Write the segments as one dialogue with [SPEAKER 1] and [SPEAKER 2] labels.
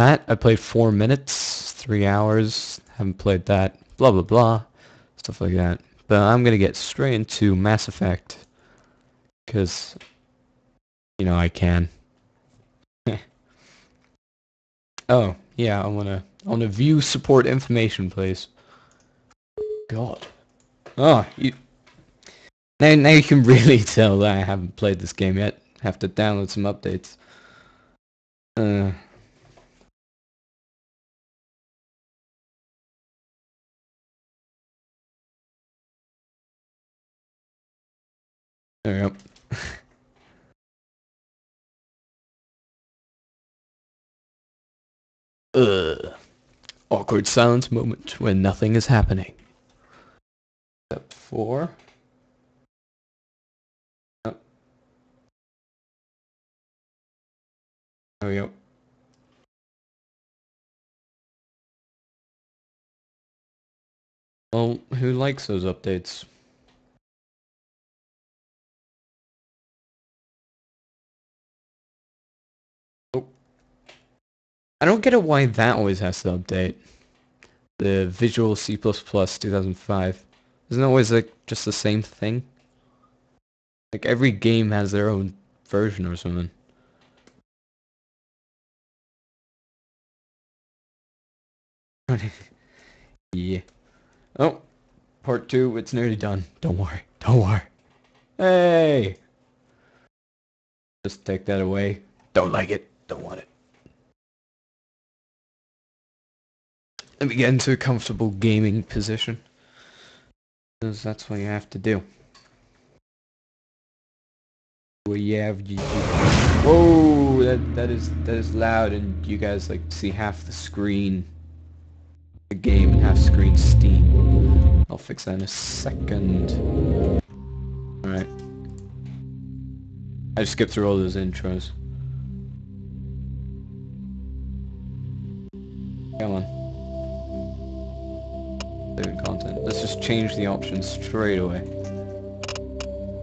[SPEAKER 1] that. I played four minutes, three hours. Haven't played that. Blah blah blah, stuff like that. But I'm gonna get straight into Mass Effect because you know I can. oh yeah, I wanna I wanna view support information, please. God. Oh, you. Now, now you can really tell that I haven't played this game yet. Have to download some updates. Uh. There we go. Ugh. Awkward silence moment when nothing is happening. Step four. Oh. There we go. Well, who likes those updates? I don't get it why that always has to update. The Visual C++ 2005. Isn't it always like just the same thing? Like every game has their own version or something. yeah. Oh, part two, it's nearly done. Don't worry. Don't worry. Hey! Just take that away. Don't like it. Don't want it. Let me get into a comfortable gaming position. Because that's what you have to do. Well, yeah, you, you, whoa, that that is that is loud, and you guys like see half the screen, the game, and half screen Steam. I'll fix that in a second. All right. I just skipped through all those intros. Come on. Content. Let's just change the options straight away.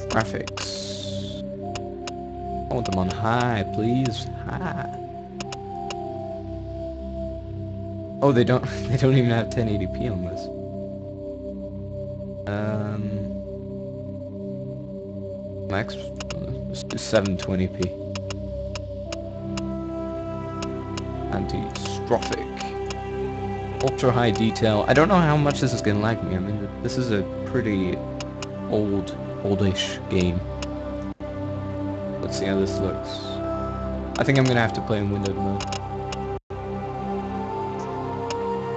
[SPEAKER 1] Graphics. I want them on high, please. High. Oh, they don't. They don't even have 1080p on this. Um, max. Let's do 720p. Anti-strophic. Ultra high detail. I don't know how much this is gonna lag me. I mean, this is a pretty old, oldish game. Let's see how this looks. I think I'm gonna have to play in windowed mode.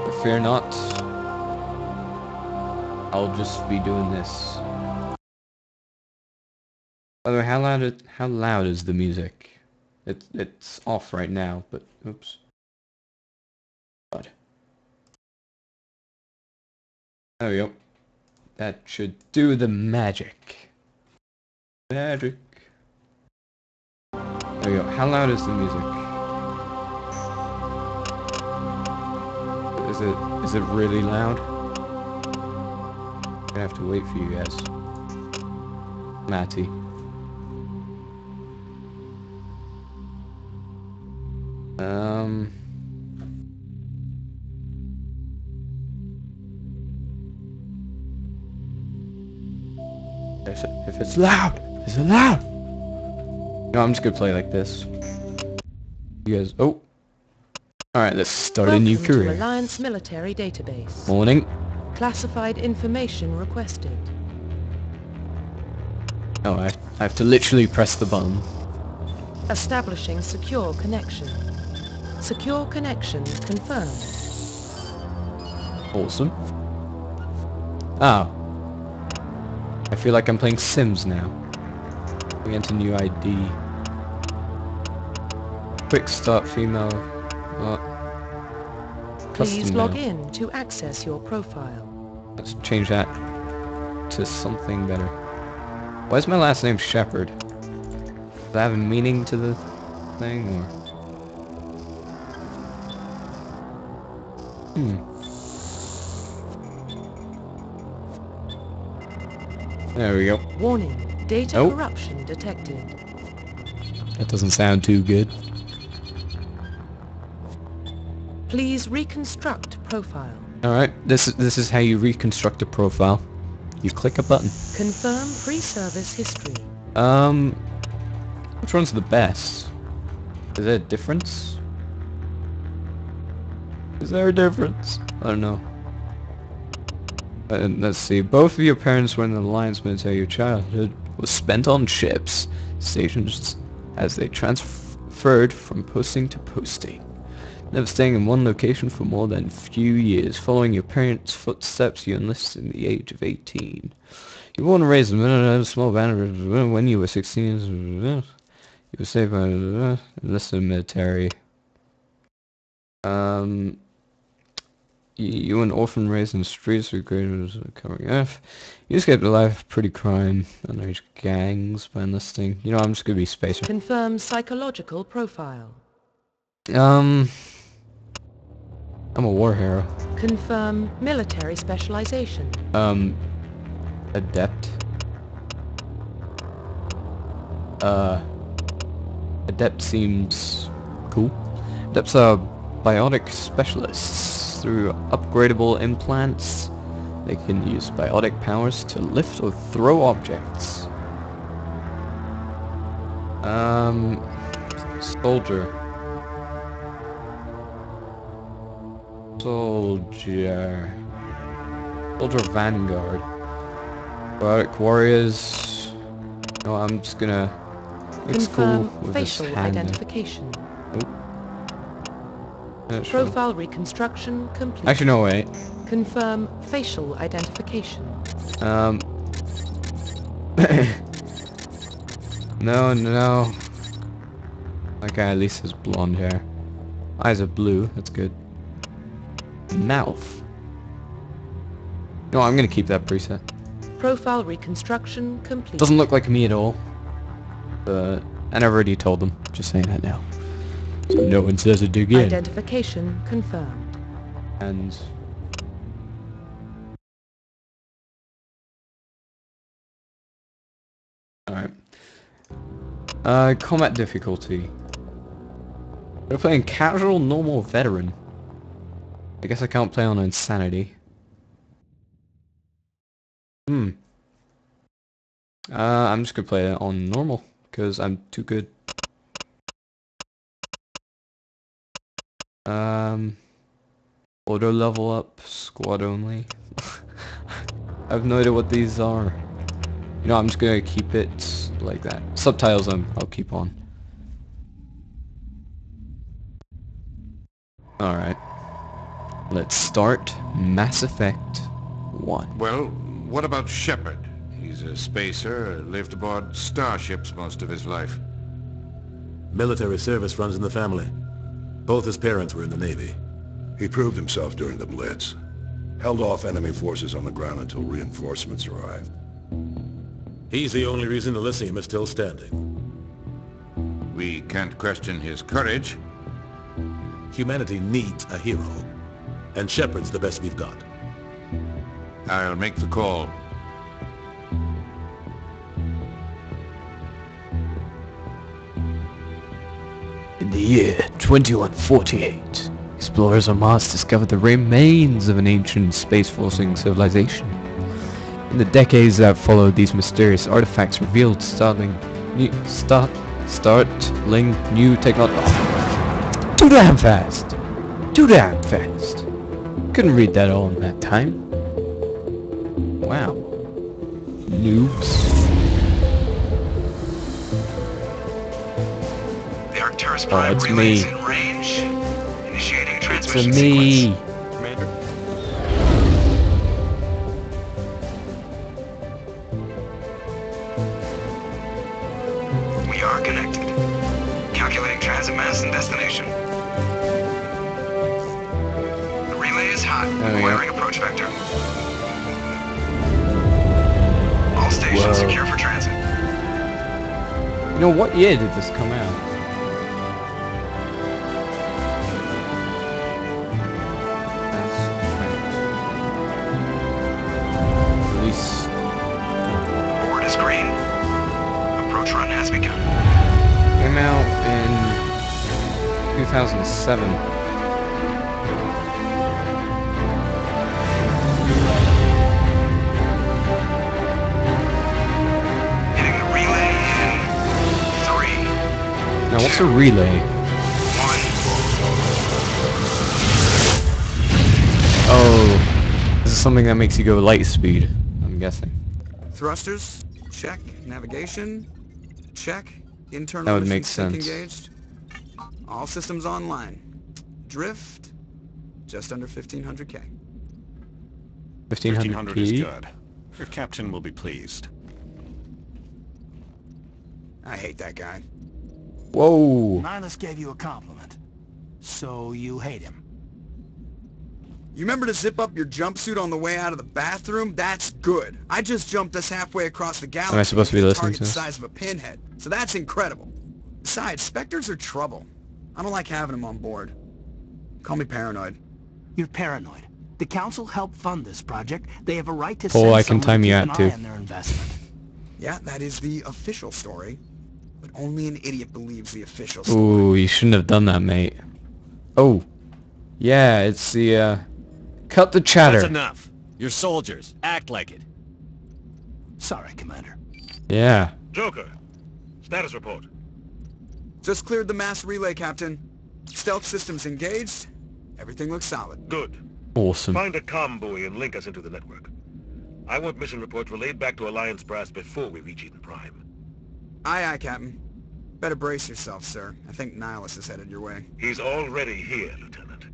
[SPEAKER 1] But fear not. I'll just be doing this. By the way, how loud it, how loud is the music? It it's off right now, but oops. God. There we go. That should do the magic. Magic. There we go. How loud is the music? Is it is it really loud? Gonna have to wait for you guys. Matty. Um if, it, if it's loud, is it loud? No, I'm just gonna play like this. You guys, oh. Alright, let's start
[SPEAKER 2] Welcome
[SPEAKER 1] a new career.
[SPEAKER 2] Alliance Military Database.
[SPEAKER 1] Morning.
[SPEAKER 2] Classified information requested.
[SPEAKER 1] Oh, I, I have to literally press the button.
[SPEAKER 2] Establishing secure connection. Secure connection confirmed.
[SPEAKER 1] Awesome. Oh. I feel like I'm playing Sims now. We enter new ID. Quick start female. What?
[SPEAKER 2] Please
[SPEAKER 1] Custom
[SPEAKER 2] log
[SPEAKER 1] now.
[SPEAKER 2] in to access your profile.
[SPEAKER 1] Let's change that to something better. Why is my last name Shepard? Does that have a meaning to the thing, or? Hmm. There we go.
[SPEAKER 2] Warning, data
[SPEAKER 1] Oh.
[SPEAKER 2] corruption detected.
[SPEAKER 1] That doesn't sound too good.
[SPEAKER 2] Please reconstruct profile.
[SPEAKER 1] Alright, this is, this is how you reconstruct a profile. You click a button.
[SPEAKER 2] Confirm pre-service history.
[SPEAKER 1] Um, which one's the best? Is there a difference? Is there a difference? I don't know. Uh, let's see. Both of your parents were in the Alliance military. Your childhood was spent on ships, stations as they transferred from posting to posting. Never staying in one location for more than a few years. Following your parents' footsteps, you enlisted in the age of 18. You were born and raised in a small band when you were 16 You were saved by enlisted military. Um, you an orphan raised in the streets with great covering F. You escaped a life of pretty crime, and underage gangs by enlisting. You know, I'm just gonna be spacer.
[SPEAKER 2] Confirm psychological profile.
[SPEAKER 1] Um, I'm a war hero.
[SPEAKER 2] Confirm military specialization.
[SPEAKER 1] Um, adept. Uh, adept seems cool. Adepts are biotic specialists. Through upgradable implants, they can use biotic powers to lift or throw objects. Um, soldier. Soldier. Soldier Vanguard. Biotic warriors. No, I'm just gonna. It's cool
[SPEAKER 2] Confirm
[SPEAKER 1] with this
[SPEAKER 2] facial
[SPEAKER 1] hand.
[SPEAKER 2] identification.
[SPEAKER 1] Sure.
[SPEAKER 2] Profile reconstruction complete.
[SPEAKER 1] Actually, no, wait.
[SPEAKER 2] Confirm facial identification.
[SPEAKER 1] Um. no, no. That guy at least has blonde hair. Eyes are blue. That's good. Mouth. No, I'm gonna keep that preset.
[SPEAKER 2] Profile reconstruction complete.
[SPEAKER 1] Doesn't look like me at all. But and I've already told them. Just saying that now. So no one says it again.
[SPEAKER 2] Identification confirmed.
[SPEAKER 1] and Alright. Uh, combat difficulty. We're playing casual, normal, veteran. I guess I can't play on insanity. Hmm. Uh, I'm just gonna play it on normal, because I'm too good. Um... Auto level up, squad only. I have no idea what these are. You know, I'm just gonna keep it like that. Subtitles, um, I'll keep on. Alright. Let's start Mass Effect 1.
[SPEAKER 3] Well, what about Shepard? He's a spacer, lived aboard starships most of his life.
[SPEAKER 4] Military service runs in the family. Both his parents were in the Navy.
[SPEAKER 5] He proved himself during the Blitz. Held off enemy forces on the ground until reinforcements arrived.
[SPEAKER 4] He's the only reason Elysium is still standing.
[SPEAKER 3] We can't question his courage.
[SPEAKER 4] Humanity needs a hero. And Shepard's the best we've got.
[SPEAKER 3] I'll make the call.
[SPEAKER 1] The year 2148, explorers on Mars discovered the remains of an ancient space-forcing civilization. In the decades that followed, these mysterious artifacts revealed startling new start startling new technology. Too damn fast! Too damn fast! Couldn't read that all in that time. Wow. Noobs. Oh, it's me.
[SPEAKER 6] in range. Initiating
[SPEAKER 1] It's me!
[SPEAKER 6] sequence. We are connected. Calculating transit mass and destination. The relay is hot.
[SPEAKER 1] Oh, Go.
[SPEAKER 6] Approach vector. All stations
[SPEAKER 4] Whoa.
[SPEAKER 6] secure for transit.
[SPEAKER 1] You know, what year did this come relay? Oh, this is something that makes you go light speed. I'm guessing.
[SPEAKER 7] Thrusters, check. Navigation, check. Internal
[SPEAKER 1] That would make sense.
[SPEAKER 7] engaged. All systems online. Drift, just under 1500k.
[SPEAKER 8] 1500 is
[SPEAKER 1] 1500p.
[SPEAKER 8] good. Your captain will be pleased.
[SPEAKER 7] I hate that guy.
[SPEAKER 1] Whoa.
[SPEAKER 9] Nihlus gave you a compliment. So you hate him.
[SPEAKER 7] You remember to zip up your jumpsuit on the way out of the bathroom? That's good. I just jumped us halfway across the galaxy.
[SPEAKER 1] Am I supposed to be listening to
[SPEAKER 7] the
[SPEAKER 1] this?
[SPEAKER 7] size of a pinhead. So that's incredible. Besides, Spectres are trouble. I don't like having them on board. Call me paranoid.
[SPEAKER 9] You're paranoid. The Council helped fund this project. They have a right to
[SPEAKER 1] Paul,
[SPEAKER 9] send
[SPEAKER 1] I can
[SPEAKER 9] someone
[SPEAKER 1] time
[SPEAKER 9] to
[SPEAKER 1] you
[SPEAKER 9] keep
[SPEAKER 1] out,
[SPEAKER 9] an
[SPEAKER 1] too.
[SPEAKER 9] eye on their investment.
[SPEAKER 7] Yeah, that is the official story. But only an idiot believes the official story.
[SPEAKER 1] Ooh, you shouldn't have done that, mate. Oh. Yeah, it's the, uh... Cut the chatter.
[SPEAKER 10] That's enough. You're soldiers. Act like it.
[SPEAKER 9] Sorry, Commander.
[SPEAKER 1] Yeah.
[SPEAKER 5] Joker, status report.
[SPEAKER 7] Just cleared the mass relay, Captain. Stealth systems engaged. Everything looks solid.
[SPEAKER 5] Good.
[SPEAKER 1] Awesome.
[SPEAKER 5] Find a comm buoy and link us into the network. I want mission reports relayed back to Alliance Brass before we reach Eden Prime.
[SPEAKER 7] Aye, aye, Captain. Better brace yourself, sir. I think Nihlus is headed your way.
[SPEAKER 5] He's already here, Lieutenant.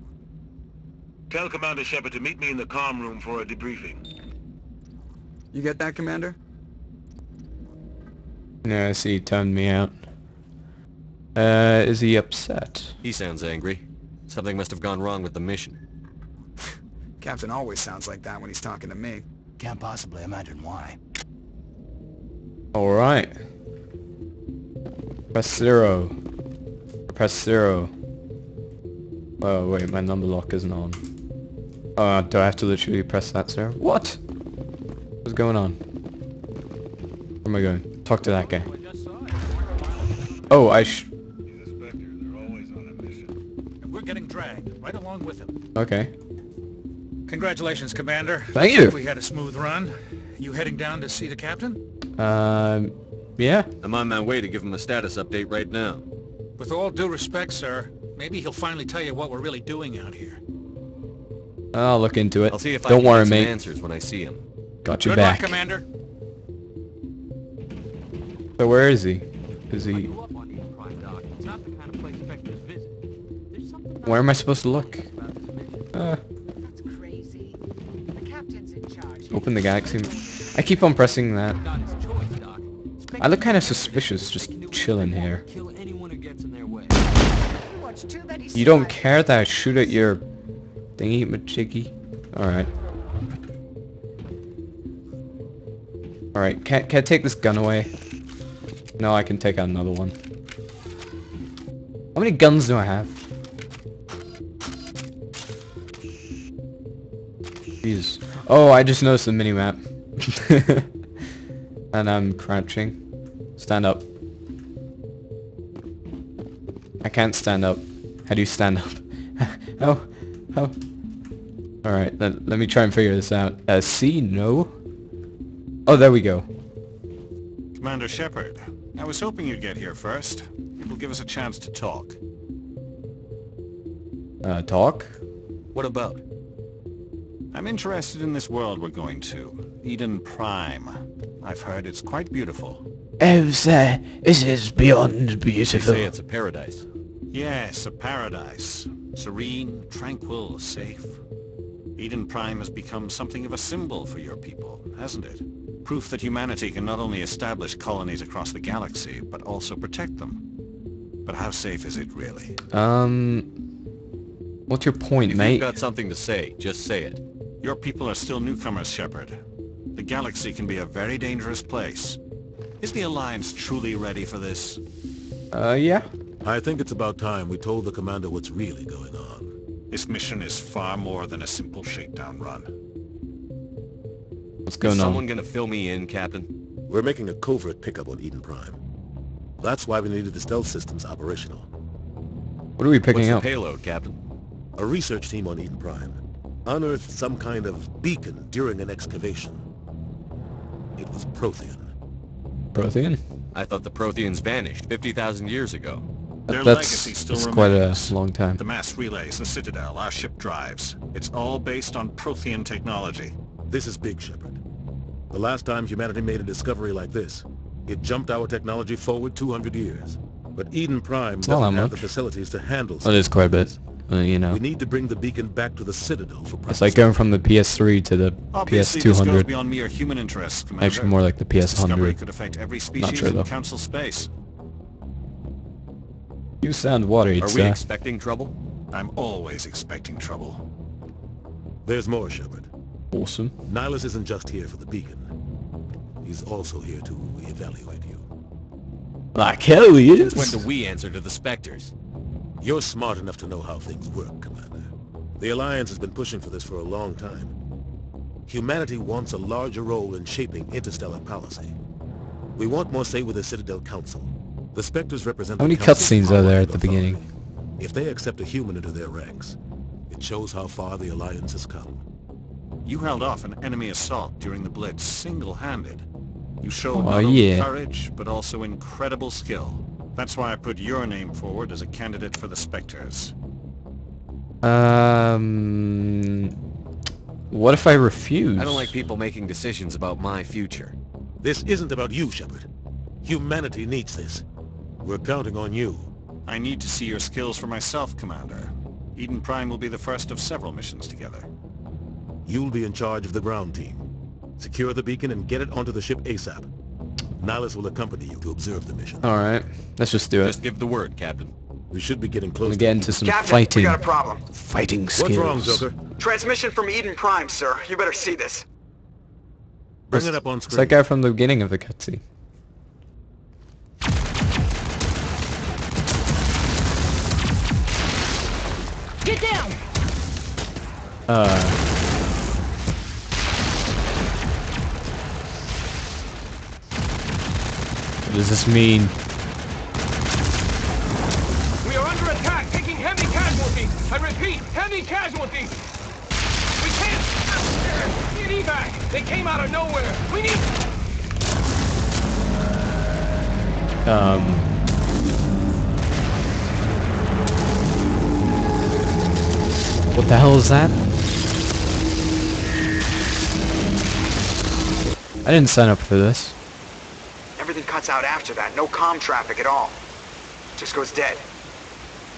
[SPEAKER 5] Tell Commander Shepard to meet me in the comm room for a debriefing.
[SPEAKER 7] You get that, Commander?
[SPEAKER 1] Yeah, I see he turned me out. Uh, is he upset?
[SPEAKER 10] He sounds angry. Something must have gone wrong with the mission.
[SPEAKER 7] Captain always sounds like that when he's talking to me.
[SPEAKER 9] Can't possibly imagine why.
[SPEAKER 1] Alright. Press zero. Press zero. Oh, wait, my number lock isn't on. Oh, do I have to literally press that zero? What? What's going on? Where am I going? Talk to that guy. Oh, I sh...
[SPEAKER 5] These inspectors are always on a mission.
[SPEAKER 11] And we're getting dragged, right along with him.
[SPEAKER 1] Okay.
[SPEAKER 11] Congratulations, Commander.
[SPEAKER 1] Thank you.
[SPEAKER 11] We had a smooth run. You heading down to see the captain?
[SPEAKER 1] Um, yeah.
[SPEAKER 10] I'm on my way to give him a status update right now.
[SPEAKER 11] With all due respect, sir, maybe he'll finally tell you what we're really doing out here.
[SPEAKER 1] I'll look into it.
[SPEAKER 10] I'll see if I
[SPEAKER 1] Don't
[SPEAKER 10] can
[SPEAKER 1] worry,
[SPEAKER 10] get some
[SPEAKER 1] mate.
[SPEAKER 10] answers when I see him.
[SPEAKER 1] Got your
[SPEAKER 11] Good
[SPEAKER 1] back.
[SPEAKER 11] luck, Commander.
[SPEAKER 1] So where is he? Is he... Where am I supposed to look? Uh,
[SPEAKER 12] That's crazy. The captain's in charge.
[SPEAKER 1] open the galaxy. I keep on pressing that. I look kind of suspicious just chilling here.
[SPEAKER 12] You
[SPEAKER 1] don't care that I shoot at your thingy majiggy? Alright. Alright, can, can I take this gun away? No, I can take out another one. How many guns do I have? Jeez. Oh, I just noticed the mini-map. and I'm crouching. Stand up. I can't stand up. How do you stand up? oh, oh. Alright, let, let me try and figure this out. Uh, C? No? Oh, there we go.
[SPEAKER 8] Commander Shepard, I was hoping you'd get here first. It will give us a chance to talk.
[SPEAKER 1] Uh, talk?
[SPEAKER 10] What about?
[SPEAKER 8] I'm interested in this world we're going to, Eden Prime. I've heard it's quite beautiful.
[SPEAKER 1] Oh, sir, this is beyond
[SPEAKER 10] They
[SPEAKER 1] beautiful.
[SPEAKER 10] say it's a paradise.
[SPEAKER 8] Yes, a paradise. Serene, tranquil, safe. Eden Prime has become something of a symbol for your people, hasn't it? Proof that humanity can not only establish colonies across the galaxy, but also protect them. But how safe is it really?
[SPEAKER 1] Um, what's your point,
[SPEAKER 10] If
[SPEAKER 1] mate?
[SPEAKER 10] you've got something to say, just say it.
[SPEAKER 8] Your people are still newcomers, Shepard. The galaxy can be a very dangerous place. Is the Alliance truly ready for this?
[SPEAKER 1] Uh, yeah.
[SPEAKER 4] I think it's about time we told the commander what's really going on.
[SPEAKER 8] This mission is far more than a simple shakedown run.
[SPEAKER 1] What's
[SPEAKER 10] Is
[SPEAKER 1] going
[SPEAKER 10] someone gonna fill me in, Captain?
[SPEAKER 4] We're making a covert pickup on Eden Prime. That's why we needed the stealth systems operational.
[SPEAKER 1] What are we picking
[SPEAKER 10] What's the
[SPEAKER 1] up?
[SPEAKER 10] payload, Captain?
[SPEAKER 4] A research team on Eden Prime unearthed some kind of beacon during an excavation. It was Prothean.
[SPEAKER 1] Prothean?
[SPEAKER 10] I thought the Protheans vanished 50,000 years ago.
[SPEAKER 8] Their
[SPEAKER 1] That's,
[SPEAKER 8] legacy still
[SPEAKER 1] that's quite a long time.
[SPEAKER 8] The mass relays, the Citadel, our ship drives. It's all based on Prothean technology.
[SPEAKER 4] This is Big Shepard. The last time humanity made a discovery like this, it jumped our technology forward 200 years. But Eden Prime
[SPEAKER 1] not
[SPEAKER 4] doesn't
[SPEAKER 1] that
[SPEAKER 4] have the facilities to handle
[SPEAKER 1] Well, it is quite a bit. Uh, you know,
[SPEAKER 4] We need to bring the beacon back to the Citadel for
[SPEAKER 1] it's like going from the PS3 to the
[SPEAKER 8] Obviously, this goes
[SPEAKER 1] PS200.
[SPEAKER 8] beyond mere human interests, Commander.
[SPEAKER 1] Actually, more like the
[SPEAKER 8] This discovery
[SPEAKER 1] PS100.
[SPEAKER 8] could affect every species
[SPEAKER 1] sure,
[SPEAKER 8] in. Council space.
[SPEAKER 1] You sound worried,
[SPEAKER 10] Are we
[SPEAKER 1] sir.
[SPEAKER 10] expecting trouble?
[SPEAKER 8] I'm always expecting trouble.
[SPEAKER 4] There's more, Shepard.
[SPEAKER 1] Awesome.
[SPEAKER 4] Nihlus isn't just here for the beacon. He's also here to evaluate you.
[SPEAKER 1] Like hell he is.
[SPEAKER 10] When do we answer to the Spectres?
[SPEAKER 4] You're smart enough to know how things work, Commander. The Alliance has been pushing for this for a long time. Humanity wants a larger role in shaping interstellar policy. We want more say with the Citadel Council. The Spectres represent
[SPEAKER 1] How many cutscenes are there at the
[SPEAKER 4] authority.
[SPEAKER 1] beginning?
[SPEAKER 4] If they accept a human into their ranks, it shows how far the Alliance has come.
[SPEAKER 8] You held off an enemy assault during the Blitz single-handed. You showed
[SPEAKER 1] Oh,
[SPEAKER 8] not only
[SPEAKER 1] yeah.
[SPEAKER 8] courage, but also incredible skill. That's why I put your name forward as a candidate for the Spectres.
[SPEAKER 1] Um, what if I refuse?
[SPEAKER 10] I don't like people making decisions about my future.
[SPEAKER 4] This isn't about you, Shepard. Humanity needs this. We're counting on you.
[SPEAKER 8] I need to see your skills for myself, Commander. Eden Prime will be the first of several missions together.
[SPEAKER 4] You'll be in charge of the ground team. Secure the beacon and get it onto the ship ASAP. Nihlus will accompany you to observe the mission.
[SPEAKER 1] All right, let's just do it.
[SPEAKER 10] Just give the word, Captain.
[SPEAKER 4] We should be getting close
[SPEAKER 1] gonna
[SPEAKER 4] to
[SPEAKER 1] into some
[SPEAKER 7] Captain,
[SPEAKER 1] fighting.
[SPEAKER 7] we got a problem.
[SPEAKER 1] Fighting skills.
[SPEAKER 4] What's wrong, Joker?
[SPEAKER 7] Transmission from Eden Prime, sir. You better see this.
[SPEAKER 4] Bring it up on screen.
[SPEAKER 1] It's
[SPEAKER 4] screen.
[SPEAKER 1] that guy from the beginning of the cutscene.
[SPEAKER 12] Get down!
[SPEAKER 1] Uh. Does this mean?
[SPEAKER 13] We are under attack, taking heavy casualties. I repeat, heavy casualties. We can't. Need evac. They came out of nowhere. We need.
[SPEAKER 1] Um. What the hell is that? I didn't sign up for this.
[SPEAKER 7] Everything cuts out after that. No comm traffic at all. Just goes dead.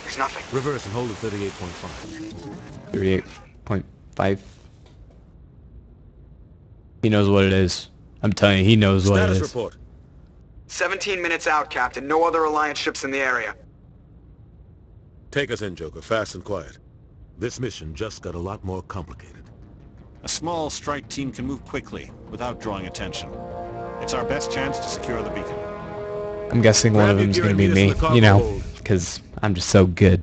[SPEAKER 7] There's nothing.
[SPEAKER 4] Reverse and hold at 38.5.
[SPEAKER 1] 38.5. He knows what it is. I'm telling you, he knows what it is.
[SPEAKER 4] Status report.
[SPEAKER 7] 17 minutes out, Captain. No other Alliance ships in the area.
[SPEAKER 4] Take us in, Joker, fast and quiet. This mission just got a lot more complicated.
[SPEAKER 8] A small strike team can move quickly, without drawing attention. It's our best chance to secure the beacon.
[SPEAKER 1] I'm guessing one of
[SPEAKER 4] Grab your
[SPEAKER 1] them's gonna be me,
[SPEAKER 4] in the cargo
[SPEAKER 1] you know, because I'm just so good.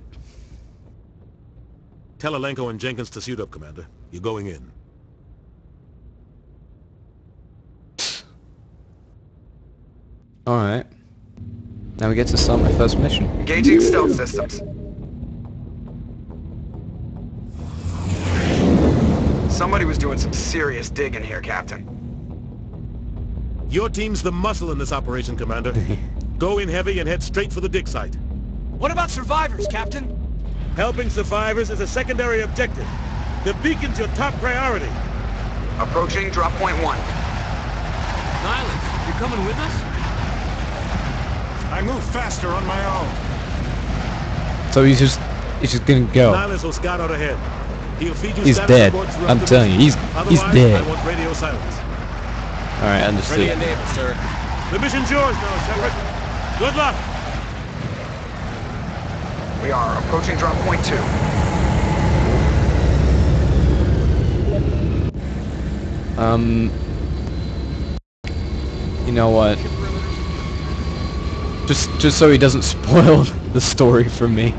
[SPEAKER 4] Tell Alenko and Jenkins to suit up, Commander. You're going in.
[SPEAKER 1] Alright. Now we get to start my first mission.
[SPEAKER 7] Engaging stealth systems. Somebody was doing some serious digging here, Captain.
[SPEAKER 4] Your team's the muscle in this operation, Commander. Go in heavy and head straight for the dig site.
[SPEAKER 13] What about survivors, Captain?
[SPEAKER 4] Helping survivors is a secondary objective. The beacon's your top priority.
[SPEAKER 7] Approaching drop point one.
[SPEAKER 13] Nihlus, you're coming with us?
[SPEAKER 8] I move faster on my own.
[SPEAKER 1] So he's just, he's just gonna go.
[SPEAKER 4] Nihlus will scout out ahead. He'll feed you
[SPEAKER 1] He's dead. I'm telling you,
[SPEAKER 4] mission.
[SPEAKER 1] he's- he's dead.
[SPEAKER 4] I want radio silence.
[SPEAKER 1] Alright, understood.
[SPEAKER 10] Ready and able, sir.
[SPEAKER 4] The mission's yours now, Shepard. Good luck.
[SPEAKER 7] We are approaching drop point two.
[SPEAKER 1] Um, you know what? Just, just so he doesn't spoil the story for me.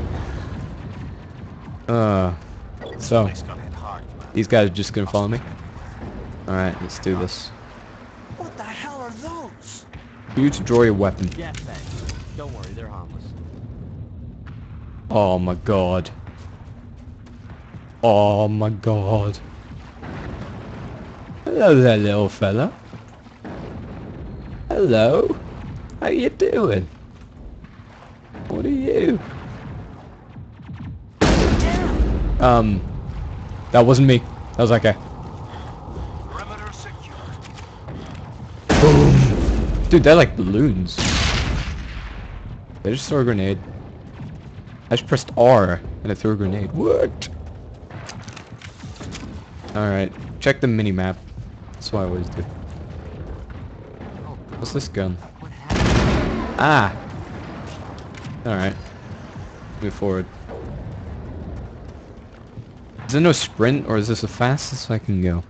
[SPEAKER 1] Uh, so these guys are just gonna follow me. All right, let's do this.
[SPEAKER 9] What the hell are those?
[SPEAKER 1] You to draw your weapon.
[SPEAKER 9] Yeah, thanks. Don't worry, they're harmless.
[SPEAKER 1] Oh my god. Oh my god. Hello there, little fella. Hello. How you doing? What are you? Um, that wasn't me. That was that guy. Boom. Dude, they're like balloons. They just throw a grenade. I just pressed R and it threw a grenade. What? Alright, check the mini map. That's what I always do. What's this gun? Ah! Alright. Move forward. Is there no sprint, or is this the fastest I can go?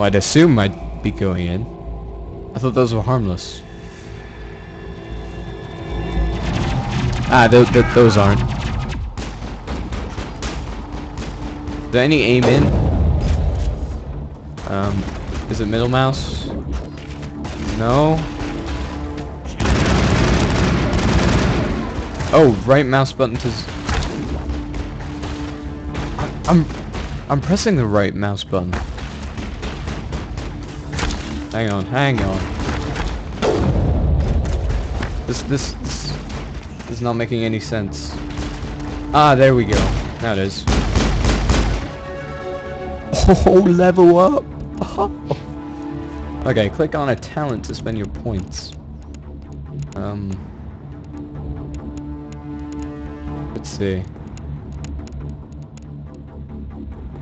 [SPEAKER 1] Well, I'd assume I'd be going in. I thought those were harmless. Ah, th th those aren't. Is there any aim in? Um, is it middle mouse? No. Oh, right mouse button to... I'm... I'm pressing the right mouse button. Hang on, hang on. This, this, this is not making any sense. Ah, there we go. Now it is. Oh, level up! Okay, click on a talent to spend your points. Um... Let's see.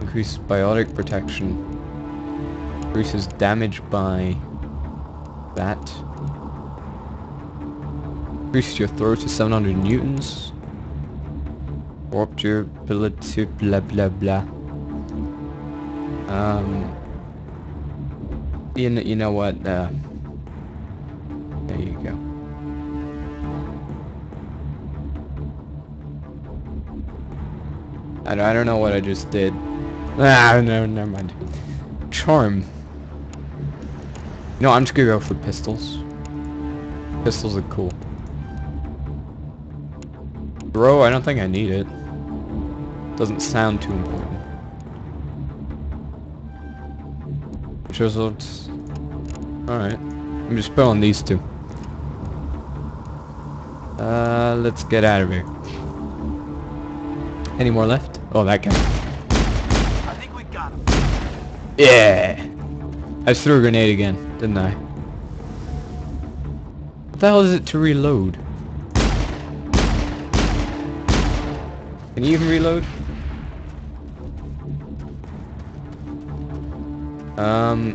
[SPEAKER 1] Increase biotic protection. Increases damage by that. Increases your throw to 700 newtons. Warp durability, blah blah blah. Um, you know, you know what? Uh, there you go. I don't, I don't know what I just did. Ah, no, never mind. Charm. No, I'm just gonna go for pistols. Pistols are cool. Bro, I don't think I need it. Doesn't sound too important. Which. Alright. I'm just put on these two. Uh, let's get out of here. Any more left? Oh, that guy.
[SPEAKER 9] I think we got him.
[SPEAKER 1] Yeah! I threw a grenade again, didn't I? What the hell is it to reload? Can you even reload? Um...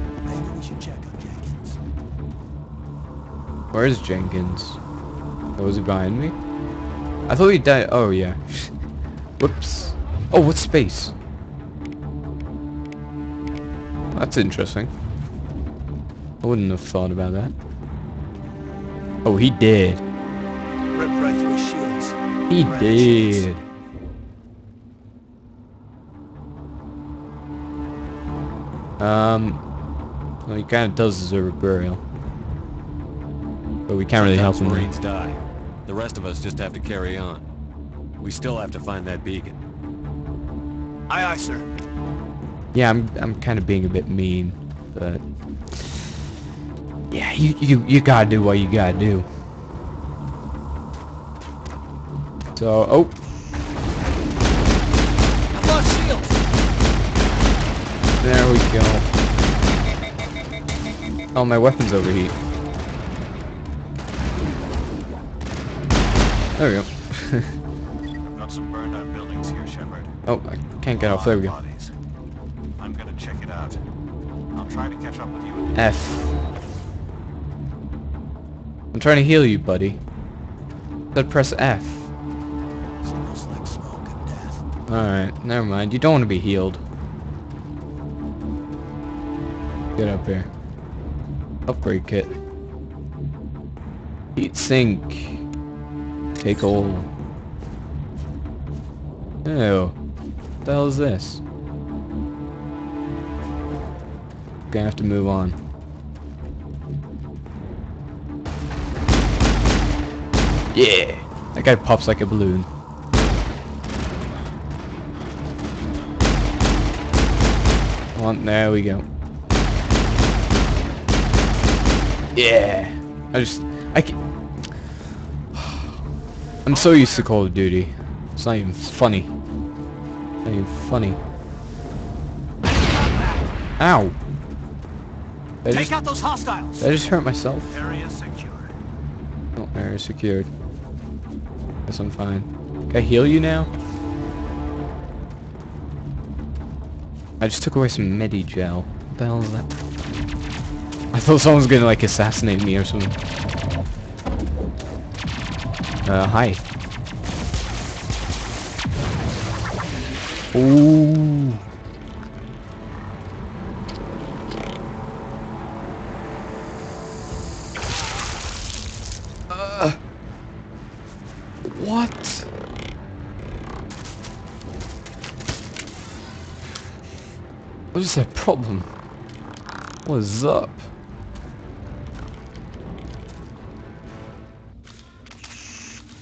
[SPEAKER 1] Where's Jenkins? Oh, was he behind me? I thought he died. Oh, yeah. Whoops. Oh, what's space? That's interesting. I wouldn't have thought about that. Oh, he did.
[SPEAKER 9] Ripped right through his shields.
[SPEAKER 1] He
[SPEAKER 9] Ran his
[SPEAKER 1] did. Um, well, he kind of does deserve a burial. But we can't really help him.
[SPEAKER 10] Marines die. The rest of us just have to carry on. We still have to find that beacon.
[SPEAKER 9] Aye, aye, sir.
[SPEAKER 1] Yeah, I'm I'm kind of being a bit mean, but yeah, you you you gotta do what you gotta do. So, oh,
[SPEAKER 11] I lost shields.
[SPEAKER 1] there we go. Oh, my weapons overheat. There we go.
[SPEAKER 8] Got some burned out buildings here, Shepard.
[SPEAKER 1] oh, I can't get off. There we go.
[SPEAKER 8] I'm gonna check it out. I'll try to catch up with you.
[SPEAKER 1] F. I'm trying to heal you, buddy. Then press F. Alright, never mind. You don't want to be healed. Get up here. Upgrade kit. Heat sink. Take all. Ew. What the hell is this? Gonna have to move on. Yeah! That guy pops like a balloon. Come on, there we go. Yeah. I just, I can I'm so used to Call of Duty. It's not even funny. Not even funny. Ow. Did
[SPEAKER 9] Take
[SPEAKER 1] just,
[SPEAKER 9] out those hostiles.
[SPEAKER 1] did I just hurt myself?
[SPEAKER 9] Area secured.
[SPEAKER 1] Oh, area secured. I'm fine. Can I heal you now? I just took away some Medi-gel. What the hell is that? I thought someone was gonna like assassinate me or something. Uh, hi. Ooh. Uh, what? What is that problem? What is up?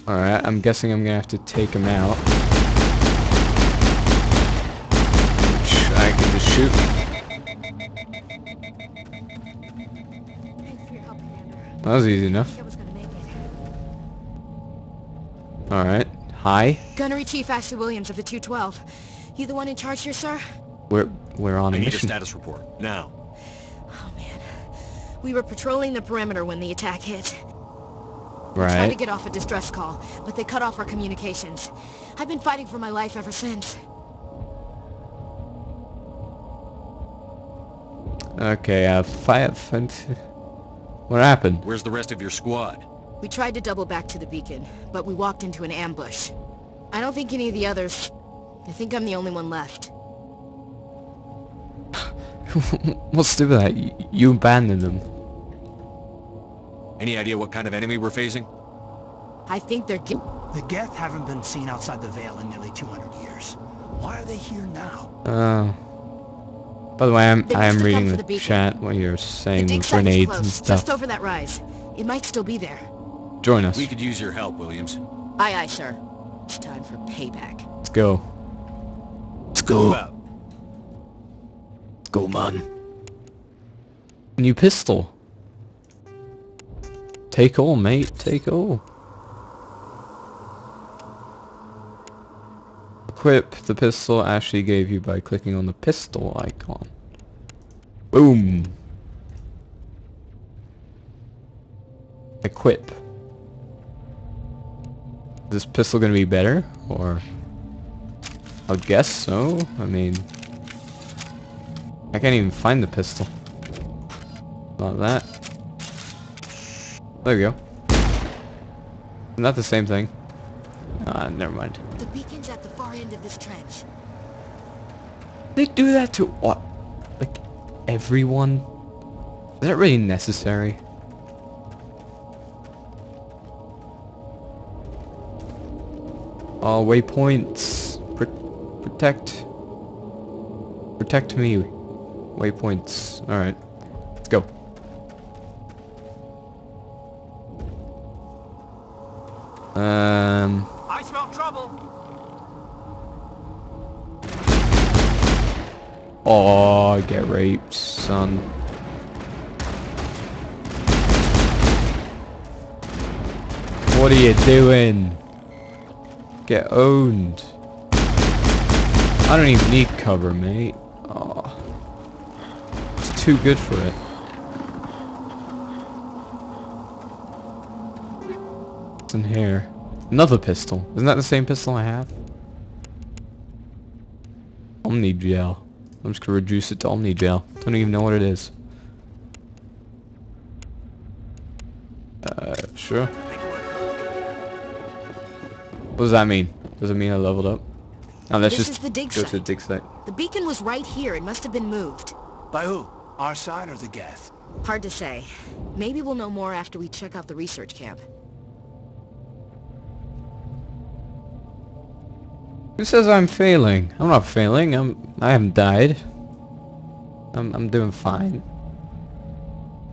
[SPEAKER 1] Alright, I'm guessing I'm gonna have to take him out. Which I can just shoot. That was easy enough. Alright. Hi.
[SPEAKER 14] Gunnery Chief Ashley Williams of the 212. You the one in charge here, sir?
[SPEAKER 1] We're we're on a
[SPEAKER 10] I need a status report, now. Oh, man.
[SPEAKER 14] We were patrolling the perimeter when the attack hit. Right. Tried to get off a distress call, but they cut off our communications. I've been fighting for my life ever since.
[SPEAKER 1] Okay, uh fire fent What happened?
[SPEAKER 10] Where's the rest of your squad?
[SPEAKER 14] We tried to double back to the beacon, but we walked into an ambush. I don't think any of the others... I think I'm the only one left.
[SPEAKER 1] What's stupid that? You, you abandoned them.
[SPEAKER 10] Any idea what kind of enemy we're facing?
[SPEAKER 14] I think they're... Ge-
[SPEAKER 9] The Geth haven't been seen outside the Veil in nearly 200 years. Why are they here now?
[SPEAKER 1] Uh, by the way, I'm I am reading the
[SPEAKER 14] the
[SPEAKER 1] chat what you're saying
[SPEAKER 14] dig
[SPEAKER 1] with
[SPEAKER 14] site is
[SPEAKER 1] grenades
[SPEAKER 14] close,
[SPEAKER 1] and
[SPEAKER 14] just
[SPEAKER 1] stuff.
[SPEAKER 14] over that rise. It might still be there.
[SPEAKER 1] Join us.
[SPEAKER 10] We could use your help, Williams.
[SPEAKER 14] Aye, aye, sir. It's time for payback.
[SPEAKER 1] Let's go. Let's
[SPEAKER 10] Move
[SPEAKER 1] go. Go, man. New pistol. Take all, mate. Take all. Equip the pistol Ashley gave you by clicking on the pistol icon. Boom. Equip. Is this pistol gonna be better, or? I guess so. I mean, I can't even find the pistol. Not that. There we go. Not the same thing. Ah, never mind.
[SPEAKER 14] The beacon's at the far end of this trench.
[SPEAKER 1] They do that to what? Like everyone? Is that really necessary? Oh, waypoints. Pro- protect. Protect me. Waypoints. Alright. Let's go. Um.
[SPEAKER 9] I smell trouble.
[SPEAKER 1] Oh, get raped, son. What are you doing? Get owned. I don't even need cover, mate. It's too good for it. What's in here? Another pistol. Isn't that the same pistol I have? Omni gel. I'm just gonna reduce it to Omni gel. Don't even know what it is. Uh, sure. What does that mean? Does it mean I leveled up? No, let's
[SPEAKER 14] This
[SPEAKER 1] just
[SPEAKER 14] is the dig
[SPEAKER 1] go to the dig site.
[SPEAKER 14] The beacon was right here. It must have been moved.
[SPEAKER 9] By who? Our side or the Geth?
[SPEAKER 14] Hard to say. Maybe we'll know more after we check out the research camp.
[SPEAKER 1] Who says I'm failing? I'm not failing. I'm. I haven't died. I'm. I'm doing fine.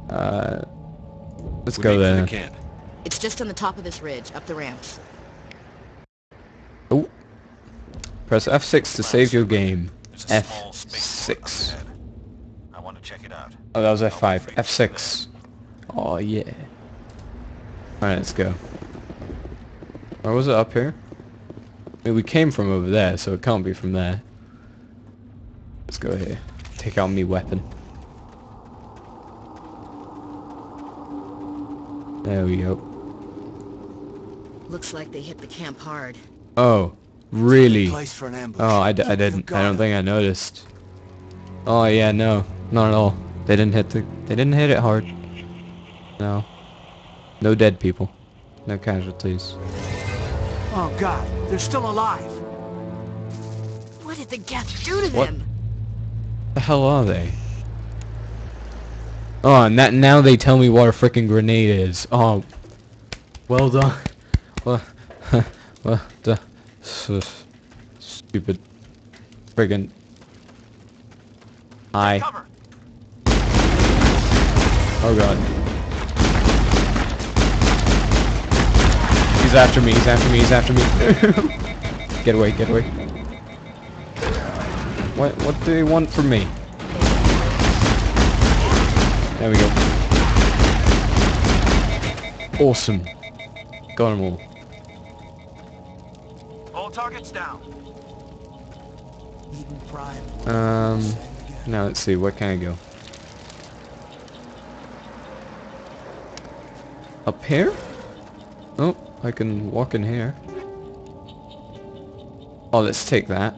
[SPEAKER 1] Uh, let's
[SPEAKER 10] We
[SPEAKER 1] go
[SPEAKER 10] make for
[SPEAKER 1] there.
[SPEAKER 10] the camp.
[SPEAKER 14] It's just on the top of this ridge, up the ramps.
[SPEAKER 1] Oh. Press F6 to save your game.
[SPEAKER 8] There's a small spaceport up
[SPEAKER 1] F6.
[SPEAKER 8] ahead. want to check it out.
[SPEAKER 1] Oh, that was F5. F6. Oh, yeah. Alright, let's go. Or was it up here? I mean, we came from over there, so it can't be from there. Let's go here. Take out me weapon. There we go.
[SPEAKER 14] Looks like they hit the camp hard.
[SPEAKER 1] Oh, really?
[SPEAKER 9] Place for an ambush.
[SPEAKER 1] Oh, I, d I didn't. I don't think I noticed. Oh yeah, no, not at all. They didn't hit the. They didn't hit it hard. No. No dead people. No casualties.
[SPEAKER 9] Oh god, they're still alive.
[SPEAKER 14] What did the Geth do to
[SPEAKER 1] What?
[SPEAKER 14] them?
[SPEAKER 1] The hell are they? Oh, and that now they tell me what a freaking grenade is. Oh, well done. Well, well done. Stupid. Friggin. I. Oh god. He's after me, he's after me, he's after me. get away, get away. What what do they want from me? There we go. Awesome. Got them all.
[SPEAKER 9] All targets down. Eden Prime.
[SPEAKER 1] Um, now let's see, where can I go? Up here? Oh, I can walk in here. Oh, let's take that.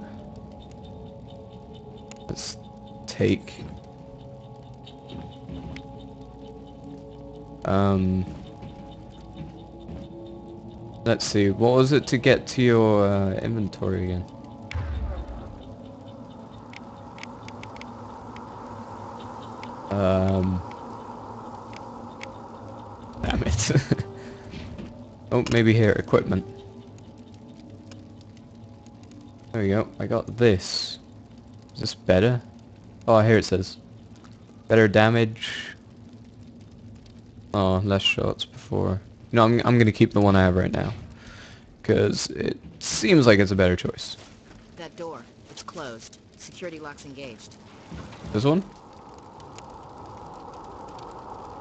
[SPEAKER 1] Let's take... Um... Let's see, what was it to get to your uh, inventory again? Um. Damn it. oh, maybe here, equipment. There we go. I got this. Is this better? Oh, here it says. Better damage. Oh, less shots before. No, I'm, I'm gonna keep the one I have right now. Because it seems like it's a better choice.
[SPEAKER 14] That door. It's closed. Security lock's engaged.
[SPEAKER 1] This one?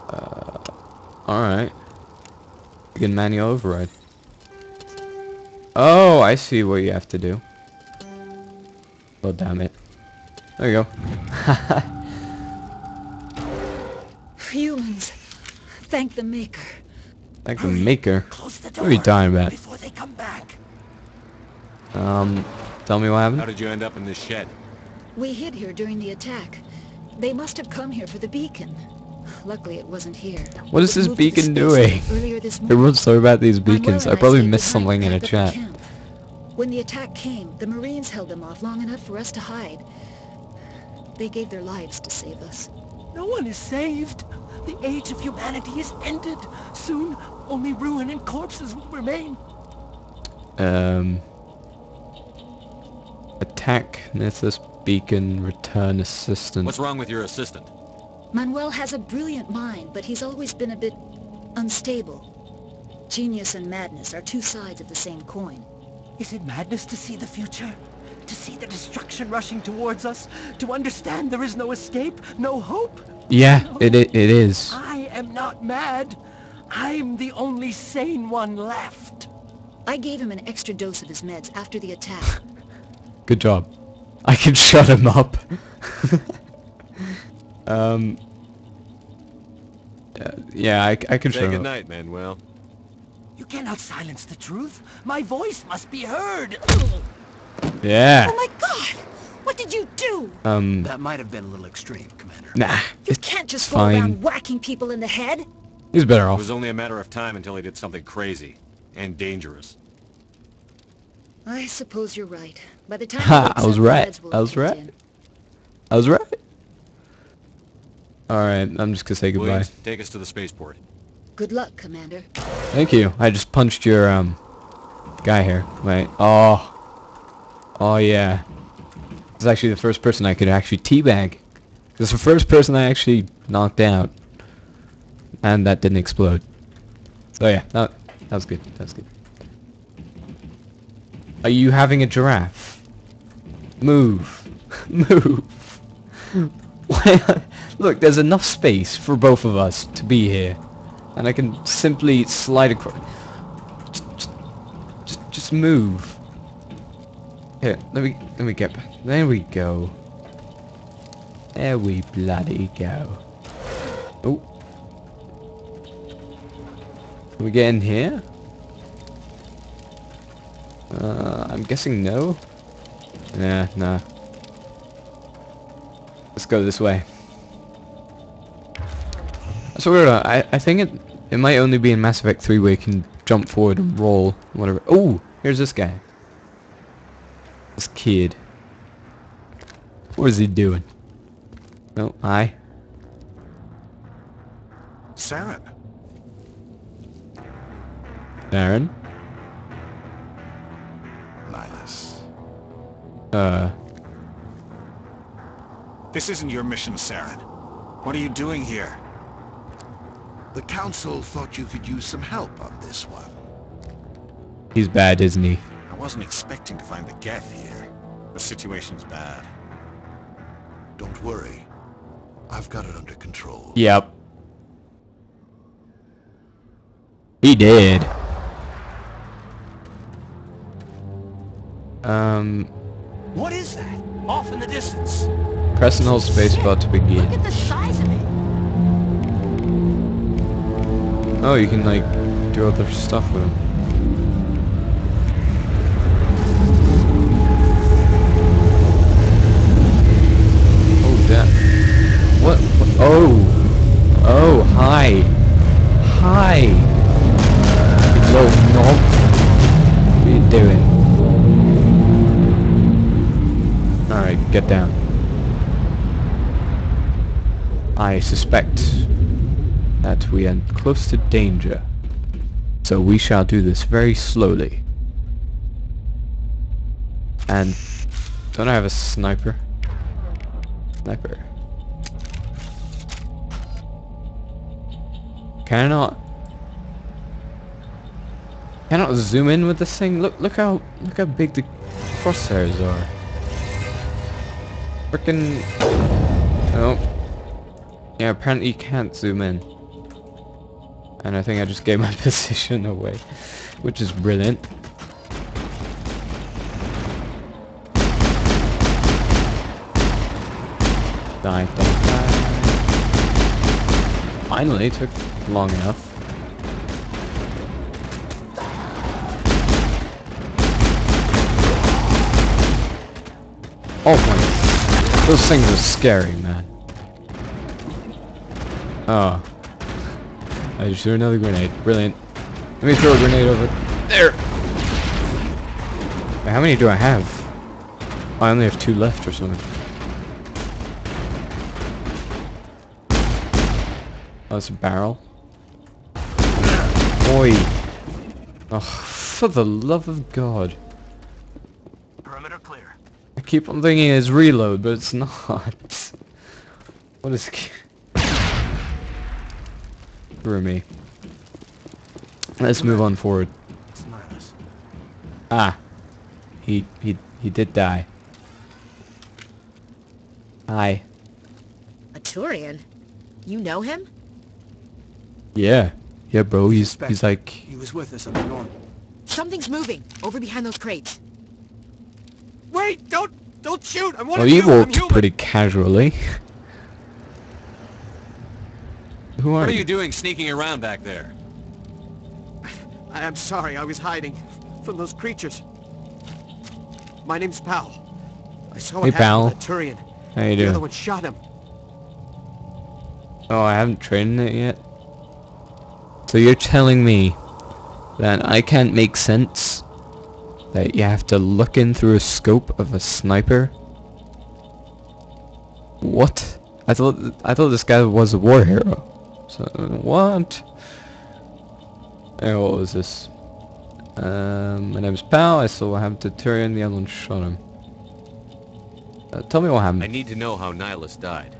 [SPEAKER 1] Uh, alright. You can manual override. Oh, I see what you have to do. Oh, damn it. There you go.
[SPEAKER 15] Humans. Thank the Maker.
[SPEAKER 1] Like the maker.
[SPEAKER 9] Close the
[SPEAKER 1] What are you talking about?
[SPEAKER 9] before they come back.
[SPEAKER 1] Um, tell me what happened?
[SPEAKER 10] How did you end up in this shed?
[SPEAKER 15] We hid here during the attack. They must have come here for the beacon. Luckily, it wasn't here.
[SPEAKER 1] What is this
[SPEAKER 15] moved to the
[SPEAKER 1] beacon doing?
[SPEAKER 15] Earlier this.
[SPEAKER 1] Everyone's talking about these beacons. I
[SPEAKER 15] I
[SPEAKER 1] probably missed something in a
[SPEAKER 15] back up at
[SPEAKER 1] chat.
[SPEAKER 15] camp. When the attack came, the Marines held them off long enough for us to hide. They gave their lives to save us.
[SPEAKER 9] No one is saved. The age of humanity is ended. Soon, only ruin and corpses will remain.
[SPEAKER 1] Um, attack Nithis beacon return assistant.
[SPEAKER 10] What's wrong with your assistant?
[SPEAKER 15] Manuel has a brilliant mind, but he's always been a bit unstable. Genius and madness are two sides of the same coin.
[SPEAKER 9] Is it madness to see the future? To see the destruction rushing towards us? To understand there is no escape? No hope?
[SPEAKER 1] Yeah, it, it it is.
[SPEAKER 9] I am not mad. I'm the only sane one left.
[SPEAKER 15] I gave him an extra dose of his meds after the attack.
[SPEAKER 1] Good job. I can shut him up. um. Uh, yeah, I, I can
[SPEAKER 10] Say
[SPEAKER 1] shut him up.
[SPEAKER 10] goodnight, Manuel.
[SPEAKER 9] You cannot silence the truth. My voice must be heard.
[SPEAKER 1] Yeah.
[SPEAKER 15] Oh my god! What did you do?
[SPEAKER 1] Um.
[SPEAKER 9] That might have been a little extreme, Commander.
[SPEAKER 1] Nah.
[SPEAKER 15] You
[SPEAKER 1] It's
[SPEAKER 15] can't just go around whacking people in the head.
[SPEAKER 1] He's better off.
[SPEAKER 10] It was only a matter of time until he did something crazy and dangerous.
[SPEAKER 15] I suppose you're right. By the time
[SPEAKER 1] Ha! I was right. I was right.
[SPEAKER 15] in.
[SPEAKER 1] I was right. Alright, I'm just gonna say goodbye.
[SPEAKER 10] Williams, take us to the spaceport.
[SPEAKER 15] Good luck, Commander.
[SPEAKER 1] Thank you. I just punched your, um, guy here. Wait. Oh. Oh, yeah. This is actually the first person I could actually teabag. This is the first person I actually knocked out. And that didn't explode. So yeah, that, that was good. That was good. Are you having a giraffe? Move. Move. Why, Look, there's enough space for both of us to be here. And I can simply slide across. Just, just, just move. Here, let me, let me get, there we go. There we bloody go. Oh. Can we get in here? Uh, I'm guessing no. Nah, nah. Let's go this way. That's weird. I I think it it might only be in Mass Effect 3 where you can jump forward and roll, whatever. Oh, here's this guy. This kid. What is he doing? No, I.
[SPEAKER 3] Saren.
[SPEAKER 1] Darren.
[SPEAKER 3] Nihlus.
[SPEAKER 1] Uh.
[SPEAKER 8] This isn't your mission, Saren. What are you doing here?
[SPEAKER 5] The Council thought you could use some help on this one.
[SPEAKER 1] He's bad, isn't he?
[SPEAKER 8] I wasn't expecting to find the Geth here. The situation's bad.
[SPEAKER 5] Don't worry. I've got it under control.
[SPEAKER 1] Yep. He did. Um,
[SPEAKER 9] What is that? Off in the distance.
[SPEAKER 1] press and hold space about to begin.
[SPEAKER 9] Look at the size of it.
[SPEAKER 1] Oh, you can like do other stuff with them. Oh damn! What? what? Oh! Oh, hi! Hi! You little knob! What are you doing? Alright, get down. I suspect that we are close to danger. So we shall do this very slowly. And don't I have a sniper? Sniper. Can I not? Can I not zoom in with this thing? Look! Look how look how big the crosshairs are. Frickin' oh. Yeah, apparently you can't zoom in. And I think I just gave my position away, which is brilliant. Die, die, die. Finally, took long enough. Oh my, those things are scary, man. Oh. I just threw another grenade. Brilliant. Let me throw a grenade over there. How many do I have? I only have two left or something. Oh, it's a barrel. Oi. Oh, for the love of God.
[SPEAKER 9] Perimeter clear.
[SPEAKER 1] I keep on thinking it's reload, but it's not. What is... Screw me. Let's move on forward. Ah. He, he, he did die. Hi.
[SPEAKER 14] A Turian? You know him?
[SPEAKER 1] Yeah. Yeah, bro, he's, he's like...
[SPEAKER 9] He was with us on the north.
[SPEAKER 14] Something's moving, over behind those crates.
[SPEAKER 9] Wait! Don't don't shoot! I'm one
[SPEAKER 1] Well,
[SPEAKER 9] of
[SPEAKER 1] he
[SPEAKER 9] you! I'm
[SPEAKER 1] walked pretty casually. Who are
[SPEAKER 10] What are
[SPEAKER 1] you?
[SPEAKER 10] you doing sneaking around back there?
[SPEAKER 9] I- I'm sorry, I was hiding from those creatures. My name's Powell. I saw what
[SPEAKER 1] Hey, Powell.
[SPEAKER 9] happened to that Turian.
[SPEAKER 1] How you
[SPEAKER 9] The other one shot him.
[SPEAKER 1] Oh, I haven't trained it yet. So you're telling me that I can't make sense that you have to look in through a scope of a sniper? What? I thought I thought this guy was a war hero. So what? Hey, what was this? Um, my name's Powell. I saw what happened to Turian. The other one shot him. Uh, tell me what happened.
[SPEAKER 10] I need to know how Nihlus died.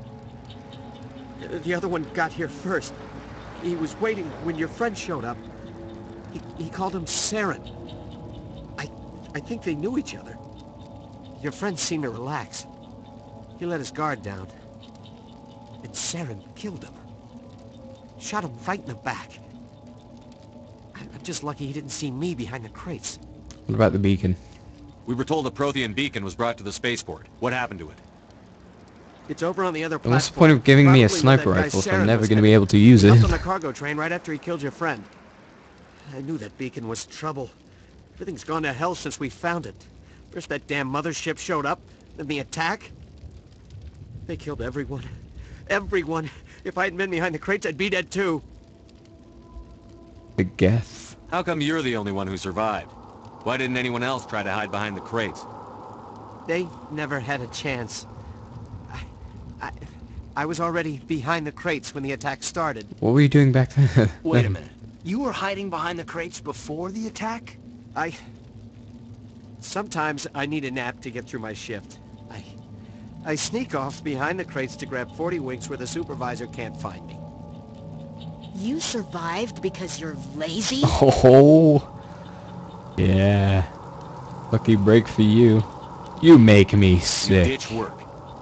[SPEAKER 9] The other one got here first. He was waiting when your friend showed up. He, he called him Saren. I, I think they knew each other. Your friend seemed to relax. He let his guard down. And Saren killed him. Shot him right in the back. I- I'm just lucky he didn't see me behind the crates.
[SPEAKER 1] What about the beacon?
[SPEAKER 10] We were told the Prothean beacon was brought to the spaceport. What happened to it?
[SPEAKER 9] It's over on the other
[SPEAKER 1] And
[SPEAKER 9] platform.
[SPEAKER 1] what's the point of giving me a sniper rifle if I'm never going to be able to use it?
[SPEAKER 9] Jumped on the cargo train right after he killed your friend. I knew that beacon was trouble. Everything's gone to hell since we found it. First that damn mothership showed up, then the attack. They killed everyone. Everyone. If I hadn't been behind the crates, I'd be dead too.
[SPEAKER 1] The Geth.
[SPEAKER 10] How come you're the only one who survived? Why didn't anyone else try to hide behind the crates?
[SPEAKER 9] They never had a chance. I, I, I was already behind the crates when the attack started.
[SPEAKER 1] What were you doing back then?
[SPEAKER 16] Wait a minute. You were hiding behind the crates before the attack?
[SPEAKER 9] I... Sometimes I need a nap to get through my shift. I... I sneak off behind the crates to grab 40 winks where the supervisor can't find me.
[SPEAKER 14] You survived because you're lazy?
[SPEAKER 1] Oh. Yeah. Lucky break for you. You make me
[SPEAKER 10] You
[SPEAKER 1] sick.
[SPEAKER 10] ditch work.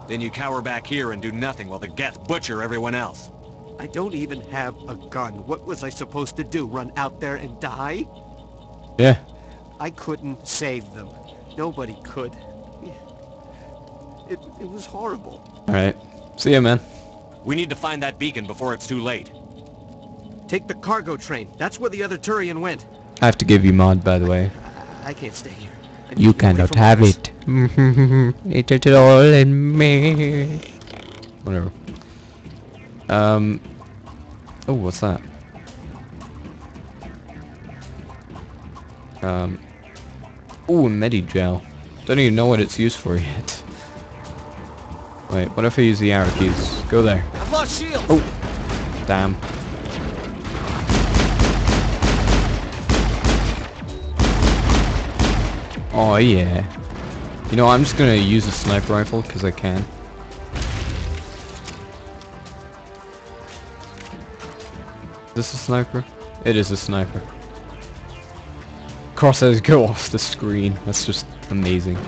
[SPEAKER 10] Then you cower back here and do nothing while the Geth butcher everyone else.
[SPEAKER 9] I don't even have a gun. What was I supposed to do? Run out there and die?
[SPEAKER 1] Yeah.
[SPEAKER 9] I couldn't save them. Nobody could. It, it was horrible.
[SPEAKER 1] Alright. See ya, man.
[SPEAKER 10] We need to find that beacon before it's too late.
[SPEAKER 9] Take the cargo train. That's where the other Turian went.
[SPEAKER 1] I have to give you mod, by the way.
[SPEAKER 9] I can't stay here.
[SPEAKER 1] You
[SPEAKER 9] to get away
[SPEAKER 1] cannot
[SPEAKER 9] from
[SPEAKER 1] have
[SPEAKER 9] all this.
[SPEAKER 1] it. it's all in me. Whatever. Um. Oh, what's that? Um. Ooh, a Medigel. Don't even know what it's used for yet. Wait, what if I use the arrow keys? Go there.
[SPEAKER 16] I've lost shield!
[SPEAKER 1] Oh! Damn. Oh yeah. You know, I'm just gonna use a sniper rifle because I can. Is this a sniper? It is a sniper. Crosshairs go off the screen. That's just amazing.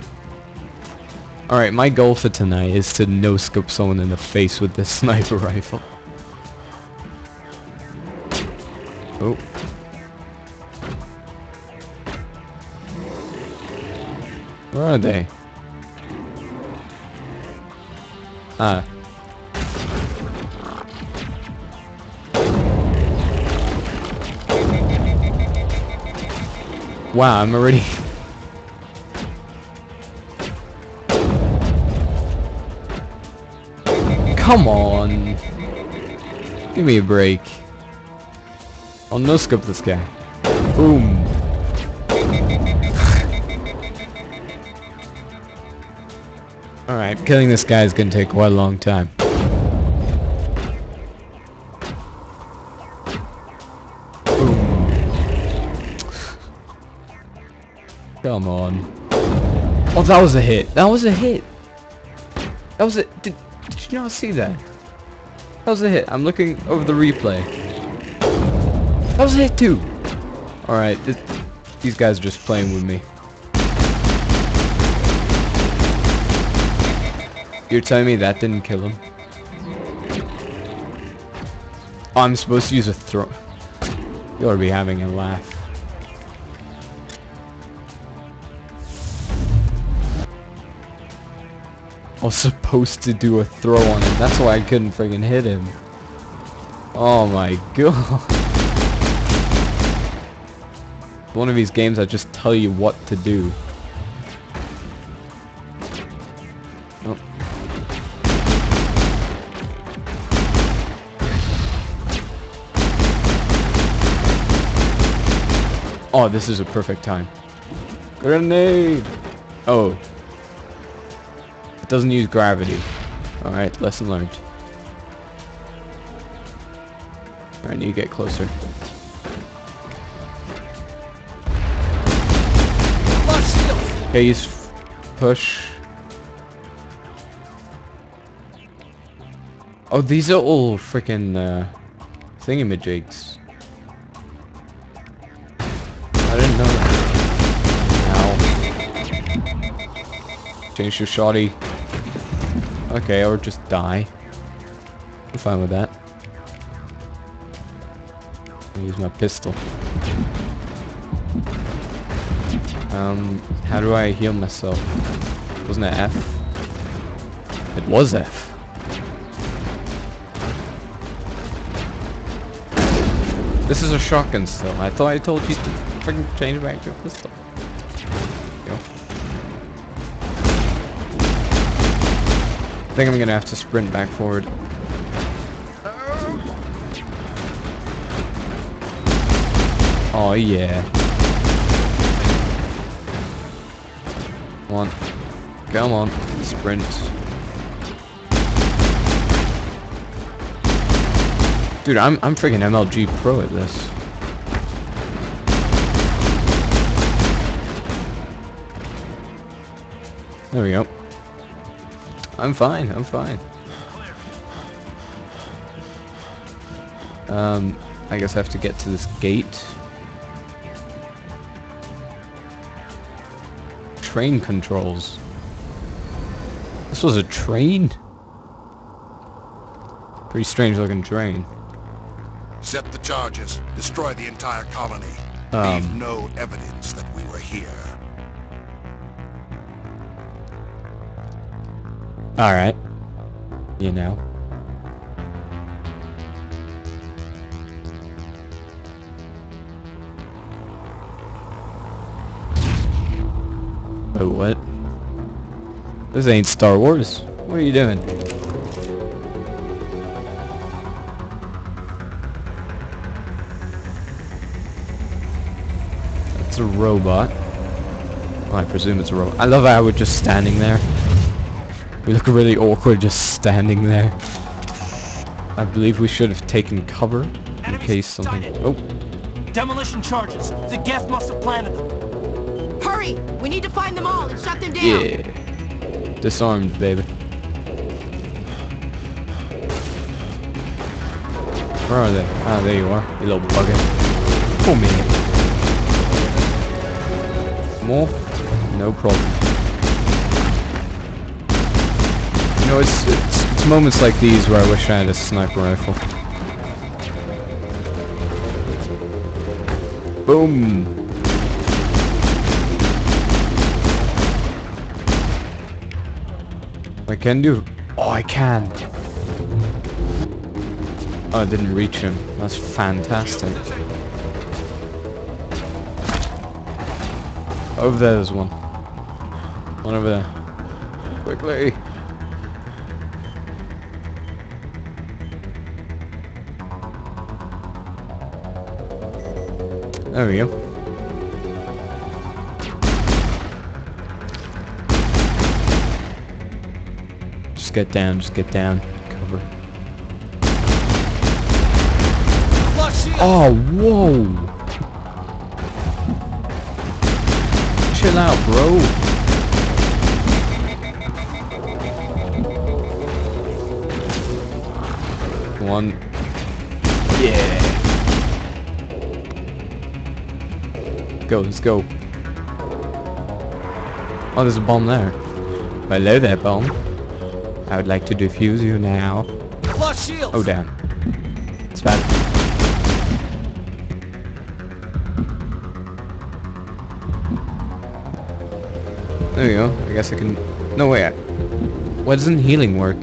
[SPEAKER 1] Alright, my goal for tonight is to no-scope someone in the face with this sniper rifle. Oh. Where are they? Ah. Wow, I'm already... Come on! Give me a break. I'll no-scope this guy. Boom. Alright, killing this guy is gonna take quite a long time. Boom. Come on. Oh, that was a hit. That was a hit. That was a... Did, you not see that? That was a hit. I'm looking over the replay. That was a hit too. Alright, these guys are just playing with me. You're telling me that didn't kill him? Oh, I'm supposed to use a throw. You ought to be having a laugh. I was supposed to do a throw on him. That's why I couldn't friggin' hit him. Oh my god. One of these games I just tell you what to do. Oh. This is a perfect time. Grenade! Oh. Doesn't use gravity. Alright, lesson learned. I need to get closer. Okay, use push. Oh, these are all freaking uh, thingamajigs. I didn't know that. Ow. Change your shoddy. Okay, or just die. I'm fine with that. I'll use my pistol. Um, how do I heal myself? Wasn't it F? It was F. This is a shotgun still. I thought I told you to freaking change back to pistol. I think I'm gonna have to sprint back forward. Oh yeah. Come on. Come on. Sprint. Dude, I'm I'm freaking MLG pro at this. There we go. I'm fine, I'm fine. Um, I guess I have to get to this gate. Train controls. This was a train? Pretty strange looking train.
[SPEAKER 5] Set the charges. Destroy the entire colony.
[SPEAKER 1] Um.
[SPEAKER 5] Leave no evidence that we were here.
[SPEAKER 1] Alright. You know. Oh, what? This ain't Star Wars. What are you doing? It's a robot. Well, I presume it's a robot. I love how we're just standing there. We look really awkward just standing there. I believe we should have taken cover in case something... Oh,
[SPEAKER 16] Demolition charges. The Geth must have planted them.
[SPEAKER 14] Hurry! We need to find them all and shut them down!
[SPEAKER 1] yeah. Disarmed, baby. Where are they? Ah, there you are, you little bugger. Come here. More? No problem. Know, it's, it's, it's moments like these where I wish I had a sniper rifle. Boom! I can do... Oh, I can! Oh, I didn't reach him. That's fantastic. Over there, there's one. One over there. Quickly! There we go. Just get down, just get down. Cover. Oh, whoa! Chill out, bro. One. Yeah. Go, let's go. Oh, there's a bomb there. Hello there, bomb. I would like to defuse you now. Oh, damn. It's bad. There we go. I guess I can... No, wait. I... Why doesn't healing work?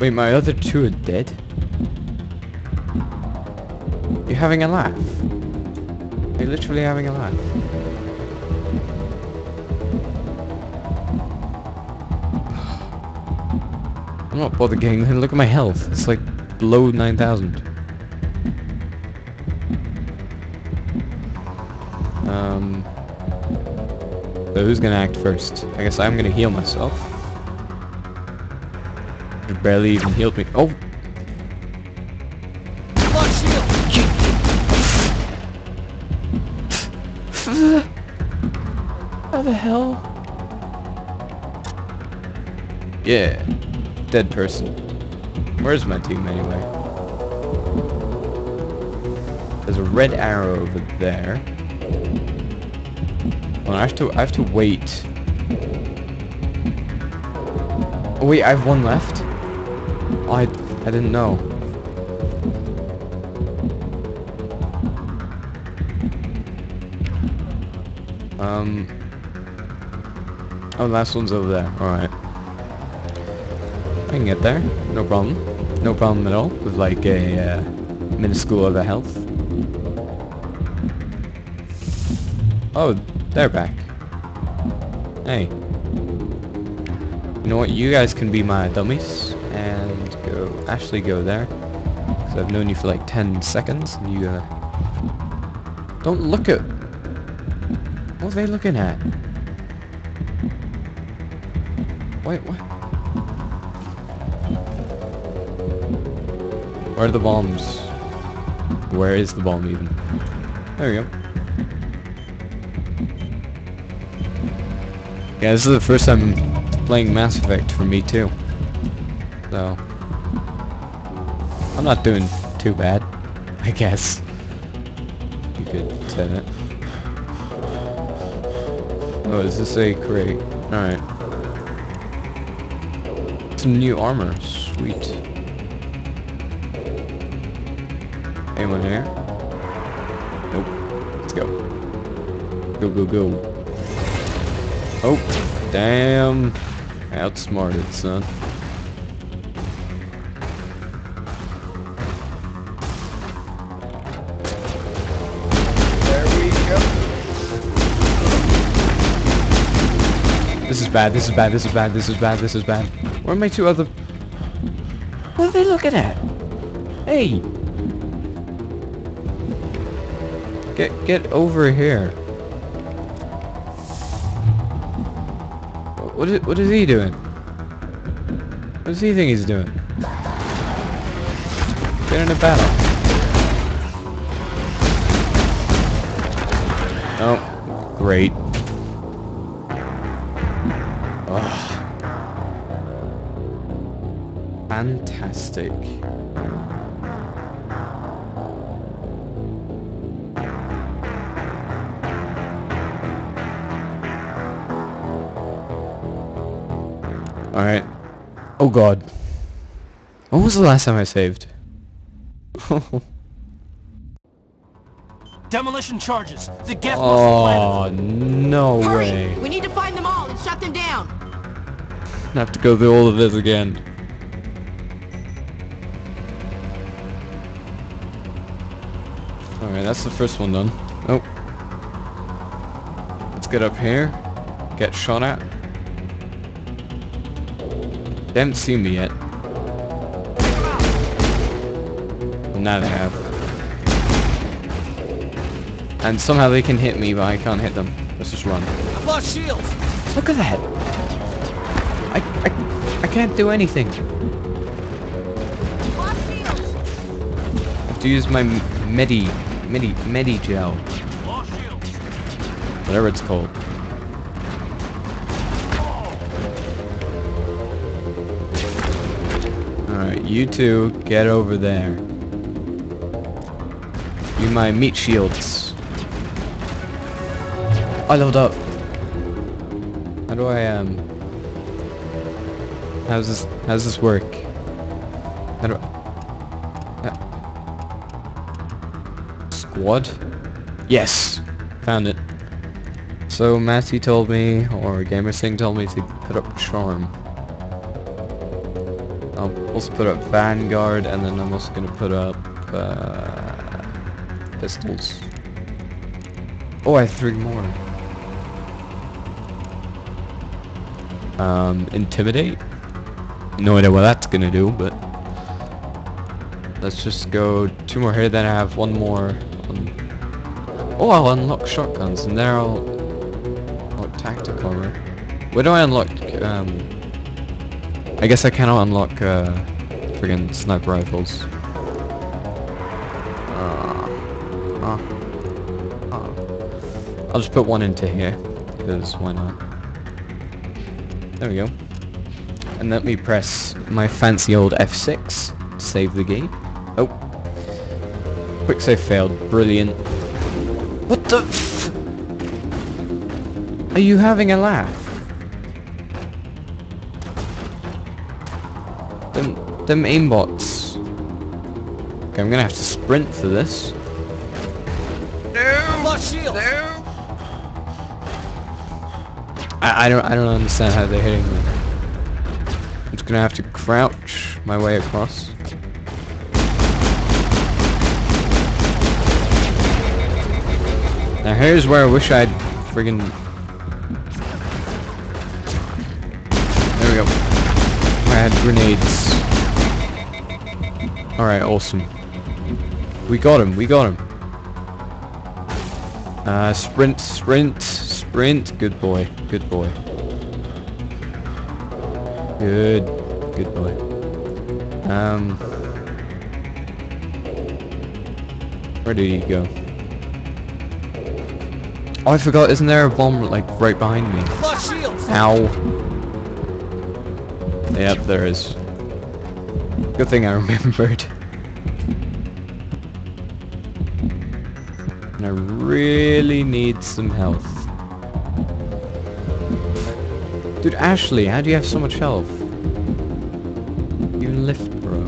[SPEAKER 1] Wait, my other two are dead? Having a laugh. You're literally having a laugh. I'm not bothered getting Look at my health. It's like below 9,000. Um... So who's gonna act first? I guess I'm gonna heal myself. You barely even healed me. Oh! Yeah. Dead person. Where's my team anyway? There's a red arrow over there. Oh, I have to I have to wait. Oh wait, I have one left? Oh, I, I didn't know. Um... Oh, last one's over there. Alright. Can get there. No problem. No problem at all with like a uh, minuscule of a health. Oh, they're back. Hey. You know what? You guys can be my dummies and go. Actually, go there. Cause I've known you for like 10 seconds. And you uh, don't look at. What are they looking at? Wait, what? Where are the bombs? Where is the bomb even? There we go. Yeah, this is the first time playing Mass Effect for me too. So I'm not doing too bad, I guess. You could say that. Oh, is this a crate? Alright. Some new armor. Sweet. Anyone here? Nope. Let's go. Go, go, go. Oh, damn. Outsmarted, son. This is bad, this is bad, this is bad, this is bad, this is bad. Where are my two other... What are they looking at? Hey! Get, get over here. What is, what is he doing? What does he think he's doing? Get in a battle. Oh, great. Oh. Fantastic. God. When was the last time I saved?
[SPEAKER 16] Demolition charges. The Geth must have
[SPEAKER 1] oh,
[SPEAKER 16] them.
[SPEAKER 1] no
[SPEAKER 14] Hurry!
[SPEAKER 1] way.
[SPEAKER 14] We need to find them all and shut them down.
[SPEAKER 1] I have to go through all of this again. Alright, that's the first one done. Oh. Let's get up here. Get shot at. They haven't seen me yet. Now they have. And somehow they can hit me, but I can't hit them. Let's just run.
[SPEAKER 16] I've lost shields.
[SPEAKER 1] Look at that! I, I, I can't do anything. I have to use my medi, medi, medi gel. Whatever it's called. You two, get over there. You my meat shields. I leveled up. How do I, um... How's this, how's this work? How do I... Uh, squad? Yes! Found it. So Matty told me, or GamerSing told me to put up Charm. Also put up Vanguard, and then I'm also gonna put up, uh, Pistols. Oh, I have three more. Um, Intimidate? No idea what that's gonna do, but... Let's just go two more here, then I have one more. Oh, I'll unlock shotguns, and then I'll... Unlock tactical armor. Where do I unlock, um... I guess I cannot unlock, uh... Friggin' sniper rifles. Uh, uh, uh. I'll just put one into here, because why not? There we go. And let me press my fancy old F6 to save the game. Oh. Quick save failed. Brilliant. What the f- Are you having a laugh? Them, aimbots. Okay, I'm gonna have to sprint for this.
[SPEAKER 7] No!
[SPEAKER 16] Flush shield!
[SPEAKER 7] No!
[SPEAKER 1] I, I don't, I don't understand how they're hitting me. I'm just gonna have to crouch my way across. Now here's where I wish I'd friggin' There we go. I had grenades. Alright, awesome. We got him, we got him. Uh, sprint, sprint, sprint. Good boy, good boy. Good, good boy. Um, where did he go? Oh, I forgot. Isn't there a bomb like right behind me? Ow. Yep, there is. Good thing I remembered. Really need some health. Dude, Ashley, how do you have so much health? You lift, bro.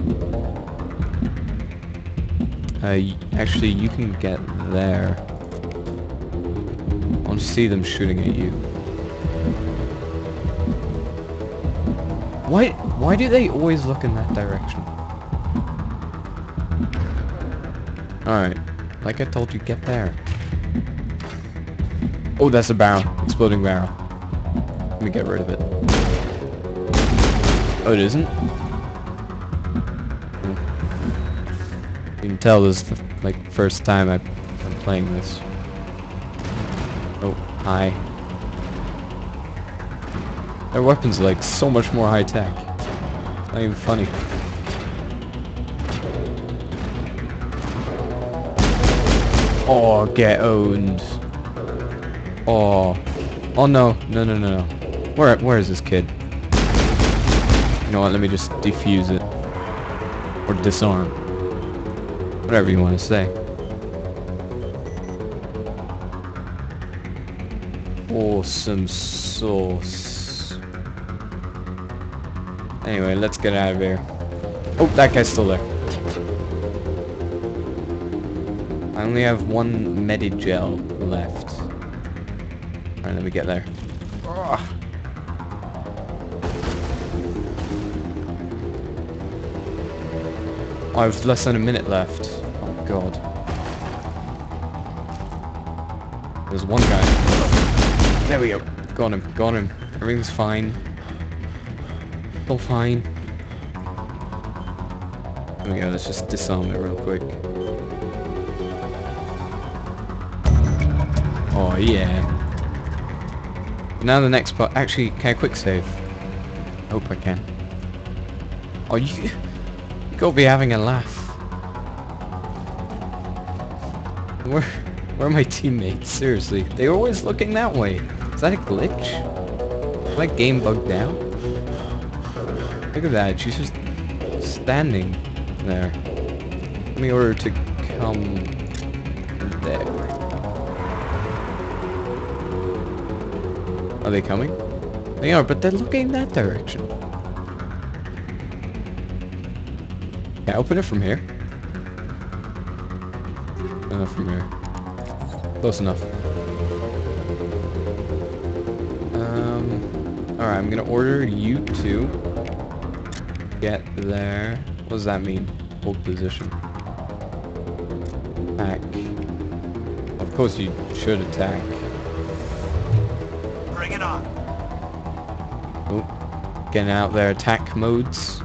[SPEAKER 1] Uh, actually, you can get there. I want to see them shooting at you. Why, why do they always look in that direction? Alright. Like I told you, get there. Oh, that's a barrel. Exploding barrel. Let me get rid of it. Oh, it isn't? You can tell this is the like, first time I'm playing this. Oh, hi. Their weapons are like so much more high tech. It's not even funny. Oh, get owned. Oh. Oh no. No, no, no, no. Where, where is this kid? You know what, let me just defuse it. Or disarm. Whatever you want to say. Awesome sauce. Anyway, let's get out of here. Oh, that guy's still there. I only have one Medigel left. Me get there. Oh, I have less than a minute left. Oh god. There's one guy. There we go. Got him. Got him. Everything's fine. All fine. There we go. Let's just disarm it real quick. Oh yeah. Now the next part. Actually, can I quick save? Hope I can. Oh, you, you gotta be having a laugh. Where, where are my teammates? Seriously, they're always looking that way. Is that a glitch? Is game bugged out? Look at that. She's just standing there. Let me order to come Are they coming? They are, but they're looking that direction. I open it from here? No, from here. Close enough. Um, alright, I'm gonna order you to get there. What does that mean? Hold position. Attack. Of course you should attack. Getting out their attack modes.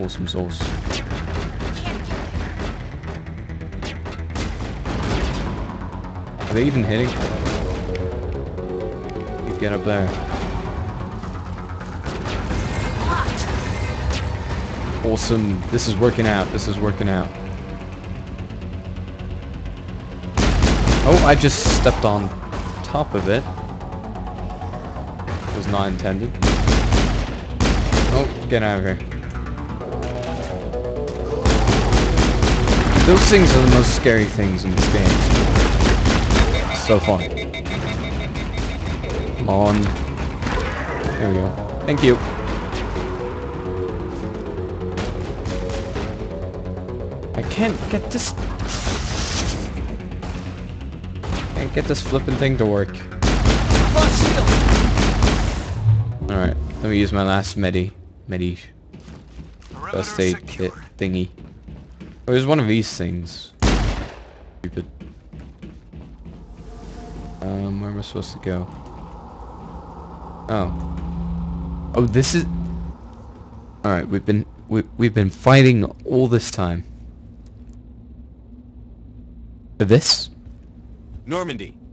[SPEAKER 1] Awesome sauce. Are they even hitting? You get up there. Awesome. This is working out. This is working out. Oh, I just stepped on top of it not intended. Oh, get out of here. Those things are the most scary things in this game. So fun. Come on. There we go. Thank you. I can't get this... Can't get this flipping thing to work. Alright, let me use my last medi... Medi... First aid kit thingy. Oh, there's one of these things. Stupid. Um, where am I supposed to go? Oh. Oh, this is... Alright, we've been... We, we've been fighting all this time. For this?
[SPEAKER 10] Normandy,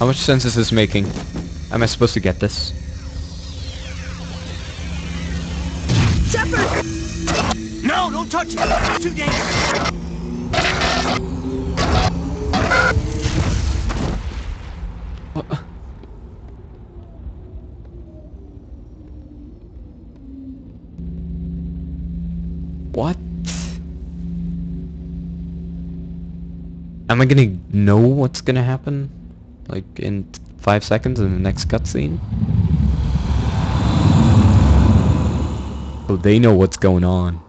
[SPEAKER 1] How much sense is this making? Am I supposed to get this?
[SPEAKER 9] Shepard! No, don't touch it! It's too dangerous!
[SPEAKER 1] What? Am I gonna know what's gonna happen? Like in five seconds in the next cutscene? Oh, they know what's going on.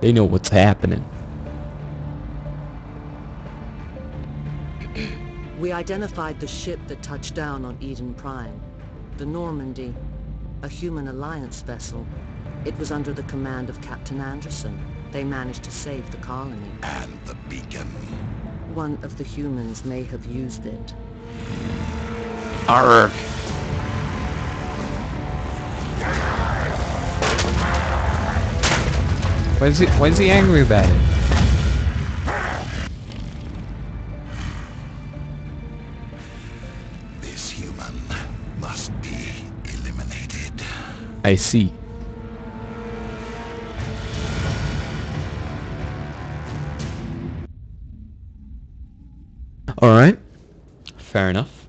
[SPEAKER 1] They know what's happening.
[SPEAKER 17] We identified the ship that touched down on Eden Prime. The Normandy. A human alliance vessel. It was under the command of Captain Anderson. They managed to save the colony.
[SPEAKER 5] And the beacon.
[SPEAKER 17] One of the humans may have used it.
[SPEAKER 1] Arr. Why is he why is he angry about it?
[SPEAKER 5] This human must be eliminated.
[SPEAKER 1] I see. Alright. Fair enough.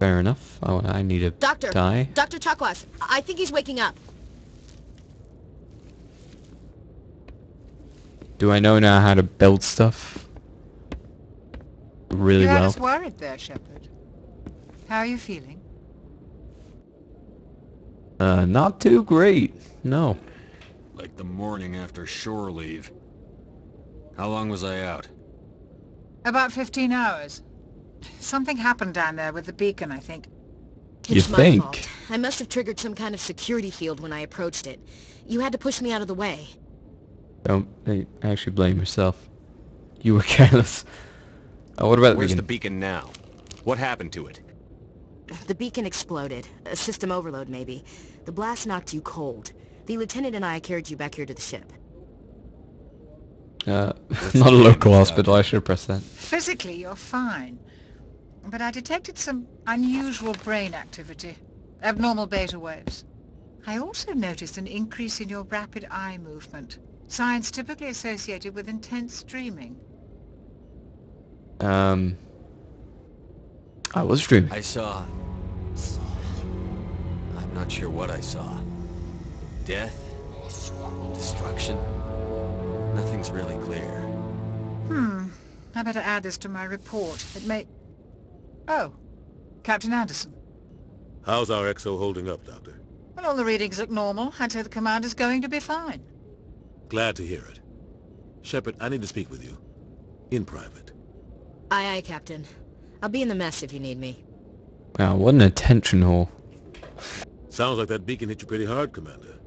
[SPEAKER 1] Fair enough. Oh, I need a
[SPEAKER 14] Doctor!
[SPEAKER 1] die.
[SPEAKER 14] Dr. Chakwas, I think he's waking up.
[SPEAKER 1] Do I know now how to build stuff? Really
[SPEAKER 12] you had
[SPEAKER 1] well.
[SPEAKER 12] us worried there, Shepard. How are you feeling?
[SPEAKER 1] Uh, not too great. No.
[SPEAKER 10] Like the morning after shore leave. How long was I out?
[SPEAKER 12] About 15 hours. Something happened down there with the beacon, I think.
[SPEAKER 1] You
[SPEAKER 14] It's my
[SPEAKER 1] think?
[SPEAKER 14] fault. I must have triggered some kind of security field when I approached it. You had to push me out of the way.
[SPEAKER 1] Don't actually blame yourself. You were careless. Uh, what about
[SPEAKER 10] Where's
[SPEAKER 1] the
[SPEAKER 10] the beacon now? What happened to it?
[SPEAKER 14] The beacon exploded. A system overload, maybe. The blast knocked you cold. The lieutenant and I carried you back here to the ship.
[SPEAKER 1] Uh, not a local hospital. I should have pressed that.
[SPEAKER 12] Physically, you're fine. But I detected some unusual brain activity. Abnormal beta waves. I also noticed an increase in your rapid eye movement. Signs typically associated with intense dreaming.
[SPEAKER 1] Um, I was dreaming.
[SPEAKER 10] I saw... I'm not sure what I saw. Death? Destruction? Nothing's really clear.
[SPEAKER 12] Hmm. I better add this to my report. It may... Oh. Captain Anderson.
[SPEAKER 4] How's our XO holding up, Doctor?
[SPEAKER 12] Well, all the readings look normal. I'd say the commander's going to be fine.
[SPEAKER 4] Glad to hear it. Shepard, I need to speak with you. In private.
[SPEAKER 14] Aye, aye, Captain. I'll be in the mess if you need me.
[SPEAKER 1] Wow, what an attention whore.
[SPEAKER 4] Sounds like that beacon hit you pretty hard, Commander.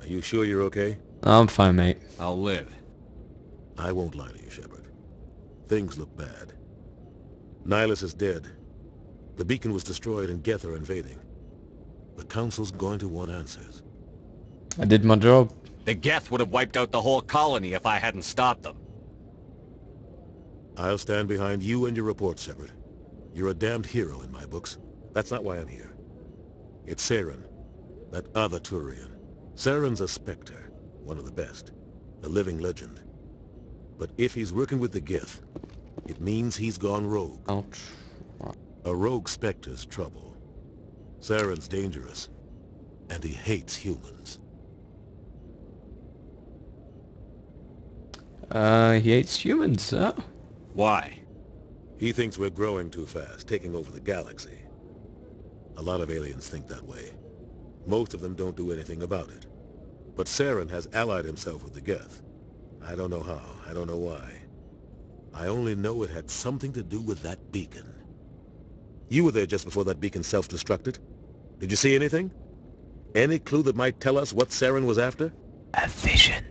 [SPEAKER 4] Are you sure you're okay?
[SPEAKER 1] I'm fine, mate.
[SPEAKER 10] I'll live.
[SPEAKER 4] I won't lie to you, Shepard. Things look bad. Nihlus is dead. The beacon was destroyed and Geth are invading. The Council's going to want answers.
[SPEAKER 1] I did my job.
[SPEAKER 10] The Geth would have wiped out the whole colony if I hadn't stopped them.
[SPEAKER 4] I'll stand behind you and your report, Shepard. You're a damned hero in my books. That's not why I'm here. It's Saren, that other Turian. Saren's a Spectre, one of the best, a living legend. But if he's working with the Geth, it means he's gone rogue.
[SPEAKER 1] Ouch.
[SPEAKER 4] A rogue Spectre's trouble. Saren's dangerous, and he hates humans.
[SPEAKER 1] Uh, he hates humans, huh?
[SPEAKER 4] Why? He thinks we're growing too fast, taking over the galaxy. A lot of aliens think that way. Most of them don't do anything about it. But Saren has allied himself with the Geth. I don't know how, I don't know why. I only know it had something to do with that beacon. You were there just before that beacon self-destructed. Did you see anything? Any clue that might tell us what Saren was after?
[SPEAKER 1] A vision.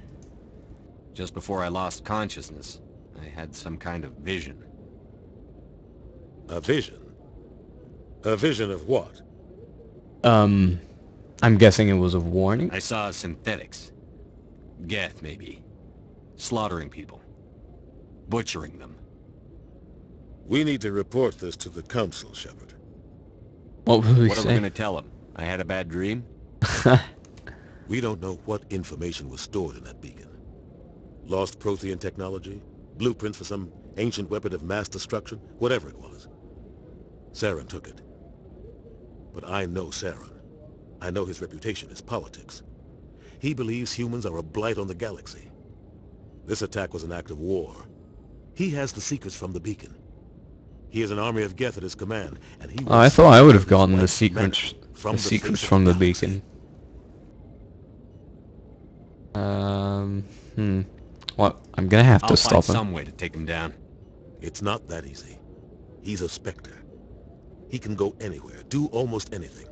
[SPEAKER 10] Just before I lost consciousness, I had some kind of vision.
[SPEAKER 4] A vision? A vision of what?
[SPEAKER 1] Um, I'm guessing it was a warning.
[SPEAKER 10] I saw synthetics. Geth, maybe. Slaughtering people. Butchering them.
[SPEAKER 4] We need to report this to the Council, Shepard.
[SPEAKER 1] What will we
[SPEAKER 10] What are we gonna tell them? I had a bad dream?
[SPEAKER 4] We don't know what information was stored in that beacon. Lost Prothean technology? Blueprints for some ancient weapon of mass destruction? Whatever it was. Saren took it. But I know Saren. I know his reputation is politics. He believes humans are a blight on the galaxy. This attack was an act of war. He has the secrets from the beacon. He has an army of Geth at his command, and he
[SPEAKER 1] Oh, I thought I would have gotten the secrets,
[SPEAKER 4] from
[SPEAKER 1] the
[SPEAKER 4] the
[SPEAKER 1] secrets from the
[SPEAKER 4] the
[SPEAKER 1] beacon. Um, hmm. What? I'm gonna have to
[SPEAKER 10] I'll
[SPEAKER 1] stop
[SPEAKER 10] find
[SPEAKER 1] him.
[SPEAKER 10] some way to take him down.
[SPEAKER 4] It's not that easy. He's a Spectre. He can go anywhere, do almost anything.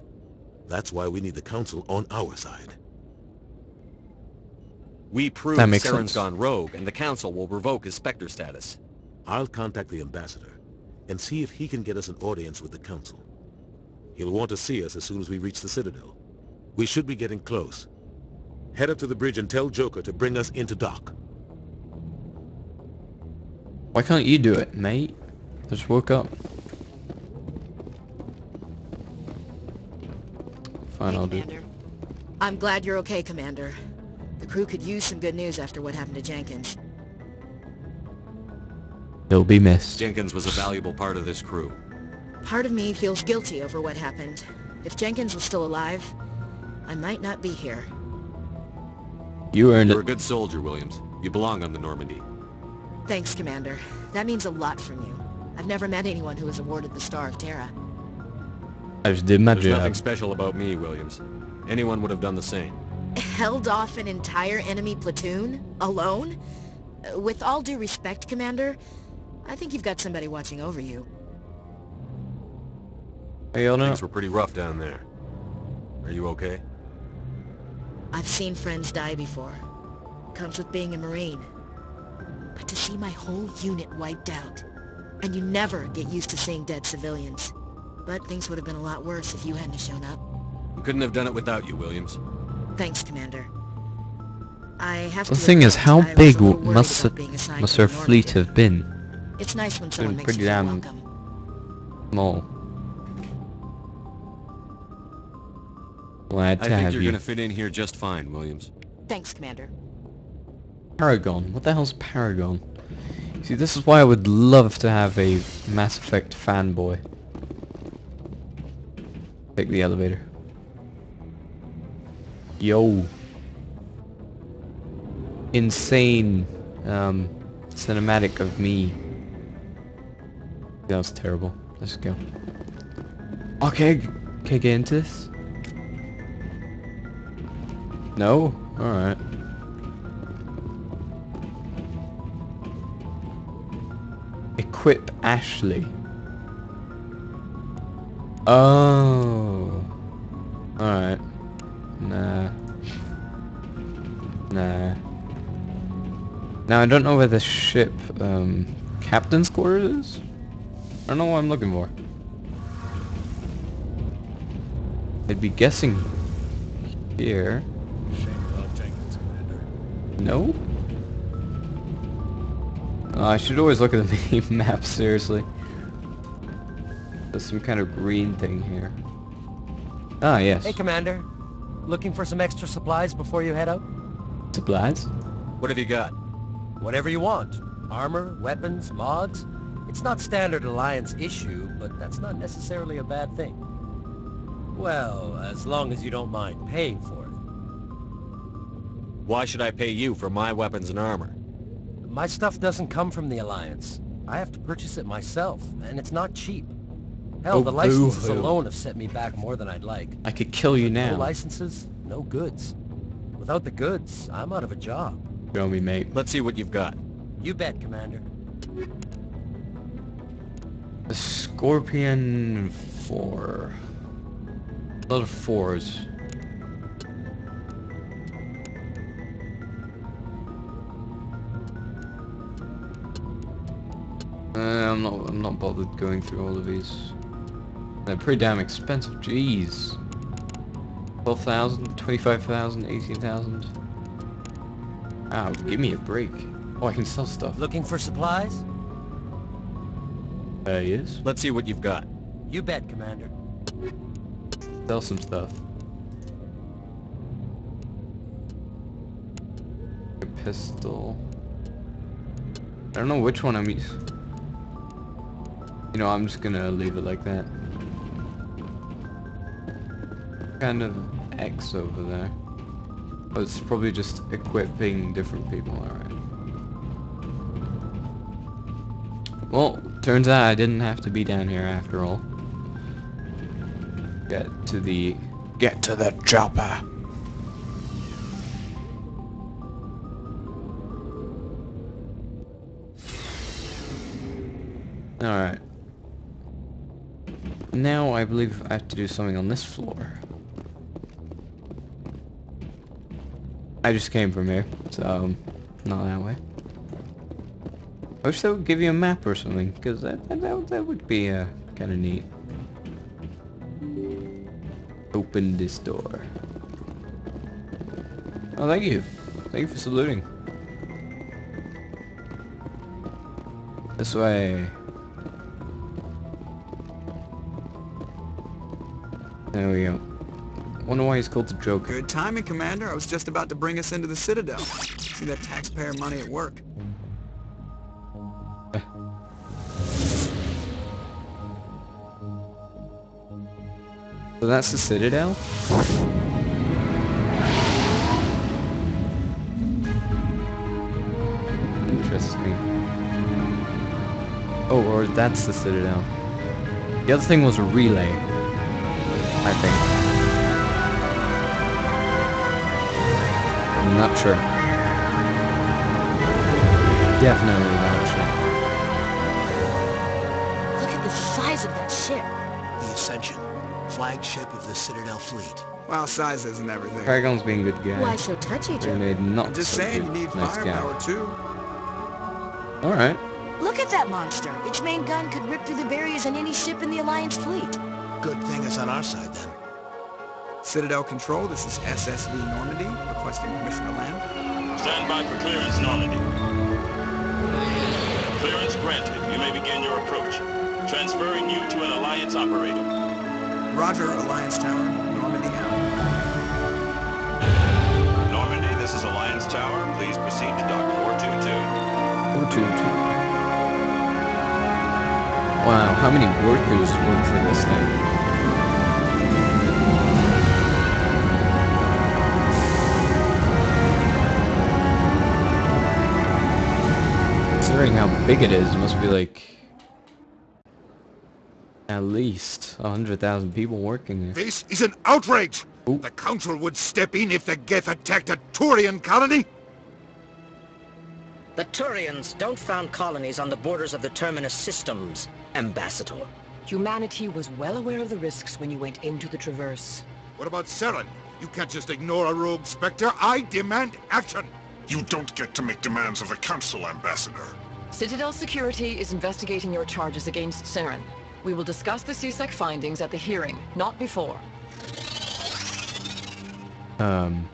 [SPEAKER 4] That's why we need the Council on our side.
[SPEAKER 10] We prove
[SPEAKER 1] That makes
[SPEAKER 10] Saren's
[SPEAKER 1] sense.
[SPEAKER 10] gone rogue, and the Council will revoke his Spectre status.
[SPEAKER 4] I'll contact the Ambassador and see if he can get us an audience with the Council. He'll want to see us as soon as we reach the Citadel. We should be getting close. Head up to the bridge and tell Joker to bring us into dock.
[SPEAKER 1] Why can't you do it, mate? I just woke up. Fine, I'll do it.
[SPEAKER 14] Commander. I'm glad you're okay, Commander. The crew could use some good news after what happened to Jenkins.
[SPEAKER 1] He'll be missed.
[SPEAKER 10] Jenkins was a valuable part of this crew.
[SPEAKER 14] Part of me feels guilty over what happened. If Jenkins was still alive, I might not be here.
[SPEAKER 1] You earned it.
[SPEAKER 10] You're a good soldier, Williams. You belong on the Normandy.
[SPEAKER 14] Thanks, Commander. That means a lot from you. I've never met anyone who was awarded the Star of Terra.
[SPEAKER 1] I just did
[SPEAKER 10] There's nothing special about me, Williams. Anyone would have done the same.
[SPEAKER 14] Held off an entire enemy platoon? Alone? With all due respect, Commander, I think you've got somebody watching over you.
[SPEAKER 1] Hey, you know,
[SPEAKER 10] Things were pretty rough down there. Are you okay?
[SPEAKER 14] I've seen friends die before. Comes with being a Marine. But to see my whole unit wiped out, and you never get used to seeing dead civilians. But things would have been a lot worse if you hadn't shown up.
[SPEAKER 10] We couldn't have done it without you, Williams.
[SPEAKER 14] Thanks, Commander. I have
[SPEAKER 1] the
[SPEAKER 14] to
[SPEAKER 1] thing is, how
[SPEAKER 14] I was a
[SPEAKER 1] big
[SPEAKER 14] little
[SPEAKER 1] w-
[SPEAKER 14] worried
[SPEAKER 1] must
[SPEAKER 14] about
[SPEAKER 1] it,
[SPEAKER 14] being assigned
[SPEAKER 1] must
[SPEAKER 14] to
[SPEAKER 1] our
[SPEAKER 14] the
[SPEAKER 1] fleet have been?
[SPEAKER 14] It's nice when someone makes
[SPEAKER 1] pretty
[SPEAKER 14] you feel
[SPEAKER 1] damn
[SPEAKER 14] welcome.
[SPEAKER 1] small. Glad
[SPEAKER 10] I
[SPEAKER 1] to
[SPEAKER 10] think
[SPEAKER 1] have
[SPEAKER 10] you're
[SPEAKER 1] you.
[SPEAKER 10] gonna fit in here just fine, Williams.
[SPEAKER 14] Thanks, Commander.
[SPEAKER 1] Paragon. What the hell's Paragon? See, this is why I would love to have a Mass Effect fanboy. Take the elevator. Yo. Insane um, cinematic of me. That was terrible. Let's go. Okay, can I get into this? No? Alright. Equip Ashley. Oh. Alright. Nah. Nah. Now I don't know where the ship, um, captain's quarters is? I don't know what I'm looking for. I'd be guessing here. No? Oh, I should always look at the map, seriously. There's some kind of green thing here. Ah, yes.
[SPEAKER 9] Hey, Commander.
[SPEAKER 18] Looking for some extra supplies before you head out?
[SPEAKER 1] Supplies?
[SPEAKER 10] What have you got?
[SPEAKER 18] Whatever you want. Armor, weapons, mods. It's not standard Alliance issue, but that's not necessarily a bad thing. Well, as long as you don't mind paying for it.
[SPEAKER 10] Why should I pay you for my weapons and armor?
[SPEAKER 18] My stuff doesn't come from the Alliance. I have to purchase it myself, and it's not cheap. Hell,
[SPEAKER 1] Oh,
[SPEAKER 18] the licenses
[SPEAKER 1] boo-hoo.
[SPEAKER 18] alone have set me back more than I'd like.
[SPEAKER 1] I could kill you now.
[SPEAKER 18] No
[SPEAKER 1] now.
[SPEAKER 18] licenses, no goods. Without the goods, I'm out of a job.
[SPEAKER 1] Show me, mate.
[SPEAKER 10] Let's see what you've got.
[SPEAKER 18] You bet, Commander.
[SPEAKER 1] The Scorpion 4. A lot of fours. Uh, I'm not. I'm not bothered going through all of these. They're pretty damn expensive. Jeez. 12,000, 25,000, 18,000. Ow, give me a break. Oh, I can sell stuff.
[SPEAKER 18] Looking for supplies?
[SPEAKER 1] Uh, yes.
[SPEAKER 10] Let's see what you've got.
[SPEAKER 18] You bet, Commander.
[SPEAKER 1] Sell some stuff. A pistol. I don't know which one I'm using. You know, I'm just gonna leave it like that. Kind of X over there. It's probably just equipping different people, alright. Well, turns out I didn't have to be down here after all. Get to the... Get to the chopper! Alright. Now I believe I have to do something on this floor. I just came from here, so not that way. I wish they would give you a map or something, because that, that, that would be uh, kind of neat. Open this door. Oh, thank you. Thank you for saluting. This way. He's called the Joker.
[SPEAKER 7] Good timing, Commander. I was just about to bring us into the Citadel. See that taxpayer money at work.
[SPEAKER 1] So that's the Citadel? Interesting. Oh, or that's the Citadel. The other thing was a relay. I think. I'm not sure. Definitely not sure.
[SPEAKER 14] Look at the size of that ship.
[SPEAKER 9] The Ascension, flagship of the Citadel fleet.
[SPEAKER 7] Well, size isn't everything.
[SPEAKER 1] Paragon's being a good guy.
[SPEAKER 14] Why so touchy, Joe?
[SPEAKER 1] Renegade not
[SPEAKER 7] I'm just
[SPEAKER 1] so
[SPEAKER 7] saying,
[SPEAKER 1] good.
[SPEAKER 7] you need
[SPEAKER 1] nice
[SPEAKER 7] firepower
[SPEAKER 1] guy.
[SPEAKER 7] too.
[SPEAKER 1] Alright.
[SPEAKER 14] Look at that monster. Its main gun could rip through the barriers in any ship in the Alliance fleet.
[SPEAKER 9] Good thing it's on our side then.
[SPEAKER 7] Citadel Control, this is SSV Normandy, requesting permission to land.
[SPEAKER 19] Stand by for clearance, Normandy. Clearance granted. You may begin your approach. Transferring you to an Alliance operator.
[SPEAKER 7] Roger, Alliance Tower, Normandy out.
[SPEAKER 19] Normandy, this is Alliance Tower. Please proceed to Dock 422.
[SPEAKER 1] Or two, two. Wow, how many workers work for this thing? Considering how big it is, it must be like at least a hundred thousand people working there.
[SPEAKER 20] This is an outrage! The Council would step in if the Geth attacked a Turian colony?
[SPEAKER 21] The Turians don't found colonies on the borders of the Terminus systems, Ambassador.
[SPEAKER 22] Humanity was well aware of the risks when you went into the Traverse.
[SPEAKER 20] What about Saren? You can't just ignore a rogue Spectre. I demand action!
[SPEAKER 23] You don't get to make demands of the Council, Ambassador.
[SPEAKER 22] Citadel Security is investigating your charges against Saren. We will discuss the C-Sec findings at the hearing, not before.
[SPEAKER 1] Um,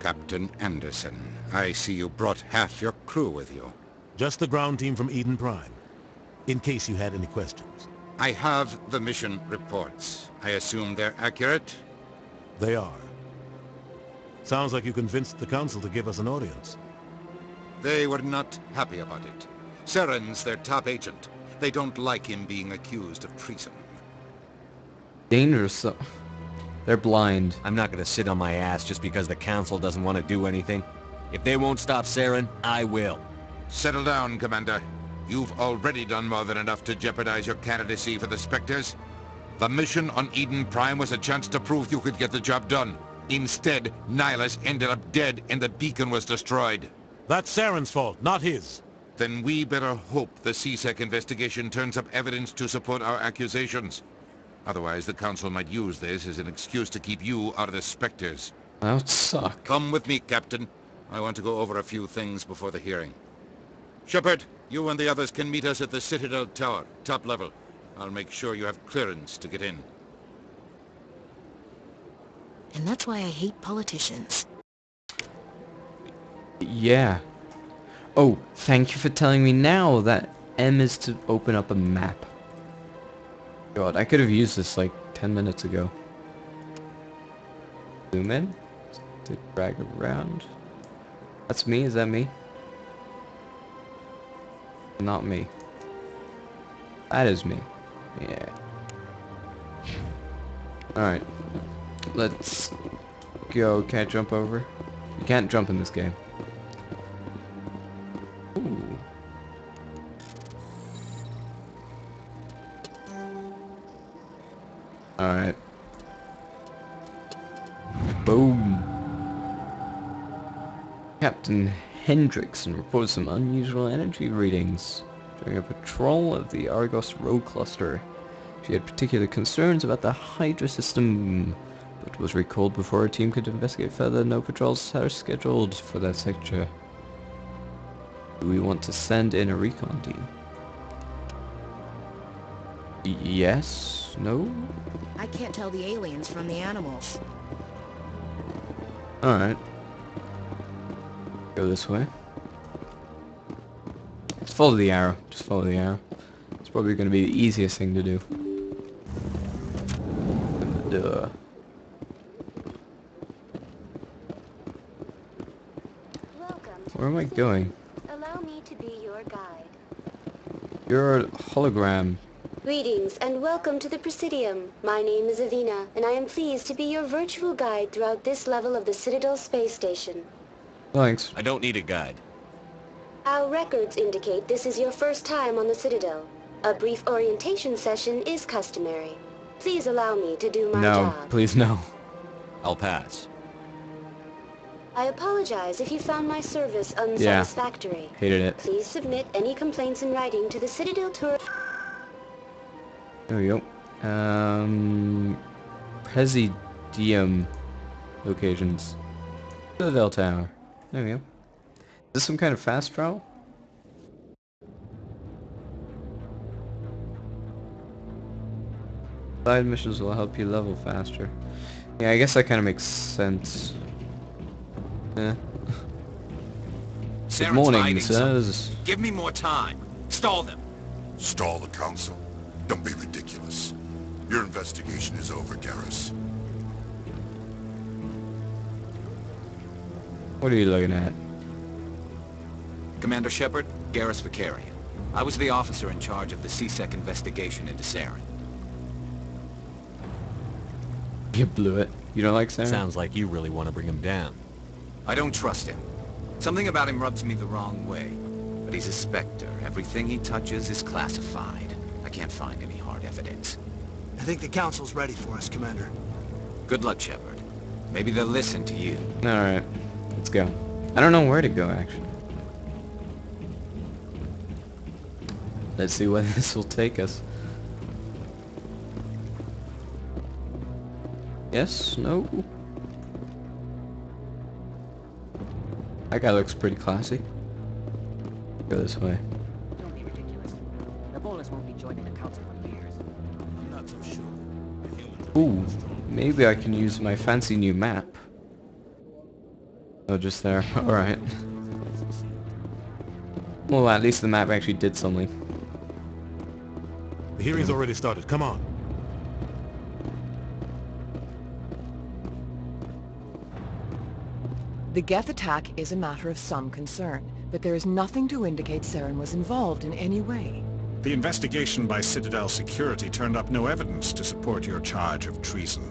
[SPEAKER 3] Captain Anderson, I see you brought half your crew with you.
[SPEAKER 4] Just the ground team from Eden Prime. In case you had any questions.
[SPEAKER 3] I have the mission reports. I assume they're accurate?
[SPEAKER 4] They are. Sounds like you convinced the council to give us an audience.
[SPEAKER 20] They were not happy about it. Saren's their top agent. They don't like him being accused of treason.
[SPEAKER 1] Dangerous. So They're blind.
[SPEAKER 10] I'm not gonna sit on my ass just because the council doesn't want to do anything. If they won't stop Saren, I will.
[SPEAKER 3] Settle down, Commander. You've already done more than enough to jeopardize your candidacy for the Spectres. The mission on Eden Prime was a chance to prove you could get the job done. Instead, Nihlus ended up dead and the beacon was destroyed.
[SPEAKER 4] That's Saren's fault, not his.
[SPEAKER 3] Then we better hope the C-Sec investigation turns up evidence to support our accusations. Otherwise, the Council might use this as an excuse to keep you out of the Spectres.
[SPEAKER 1] That would suck.
[SPEAKER 20] Come with me, Captain. I want to go over a few things before the hearing. Shepard, you and the others can meet us at the Citadel Tower, top level. I'll make sure you have clearance to get in.
[SPEAKER 14] And that's why I hate politicians.
[SPEAKER 1] Yeah. Oh, thank you for telling me now that M is to open up a map. God, I could have used this like 10 minutes ago. Zoom in. To drag around. That's me, is that me? Not me. That is me. Yeah. Alright. Let's go. Can't jump over? You can't jump in this game. Alright. Boom. Captain Hendrickson reported some unusual energy readings during a patrol of the Argos Rho Cluster. She had particular concerns about the Hydra system, but was recalled before her team could investigate further. No patrols are scheduled for that sector. Do we want to send in a recon team? Y yes? No?
[SPEAKER 14] I can't tell the aliens from the animals.
[SPEAKER 1] Alright. Go this way. Just follow the arrow. Just follow the arrow. It's probably going to be the easiest thing to do. Duh. Where am I going?
[SPEAKER 24] Allow me to be your guide.
[SPEAKER 1] You're a hologram.
[SPEAKER 24] Greetings and welcome to the Presidium. My name is Avina, and I am pleased to be your virtual guide throughout this level of the Citadel Space Station.
[SPEAKER 1] Thanks.
[SPEAKER 10] I don't need a guide.
[SPEAKER 24] Our records indicate this is your first time on the Citadel. A brief orientation session is customary. Please allow me to do my
[SPEAKER 1] no,
[SPEAKER 24] job.
[SPEAKER 1] please no.
[SPEAKER 10] I'll pass.
[SPEAKER 24] I apologize if you found my service unsatisfactory.
[SPEAKER 1] Yeah, Hated it.
[SPEAKER 24] Please submit any complaints in writing to the Citadel Tour.
[SPEAKER 1] There we go. Um, Presidium locations. Citadel Tower. There we go. Is this some kind of fast travel? Side missions will help you level faster. Yeah, I guess that kind of makes sense. Yeah. Good morning, sirs.
[SPEAKER 25] Give me more time. Stall them.
[SPEAKER 5] Stall the council? Don't be ridiculous. Your investigation is over, Garrus.
[SPEAKER 1] What are you looking at?
[SPEAKER 25] Commander Shepard, Garrus Vakarian. I was the officer in charge of the C-Sec investigation into Saren.
[SPEAKER 1] You blew it. You don't like Sarah?
[SPEAKER 10] Sounds like you really want to bring him down.
[SPEAKER 25] I don't trust him. Something about him rubs me the wrong way. But he's a Spectre. Everything he touches is classified. I can't find any hard evidence.
[SPEAKER 9] I think the Council's ready for us, Commander.
[SPEAKER 25] Good luck, Shepard. Maybe they'll listen to you.
[SPEAKER 1] Alright, let's go. I don't know where to go, actually. Let's see where this will take us. Yes? No? That guy looks pretty classy. Go this way. Ooh, maybe I can use my fancy new map. Oh, just there. Alright. Well, at least the map actually did something.
[SPEAKER 4] The hearing's hmm. already started. Come on.
[SPEAKER 2] The Geth attack is a matter of some concern, but there is nothing to indicate Saren was involved in any way.
[SPEAKER 8] The investigation by Citadel Security turned up no evidence to support your charge of treason.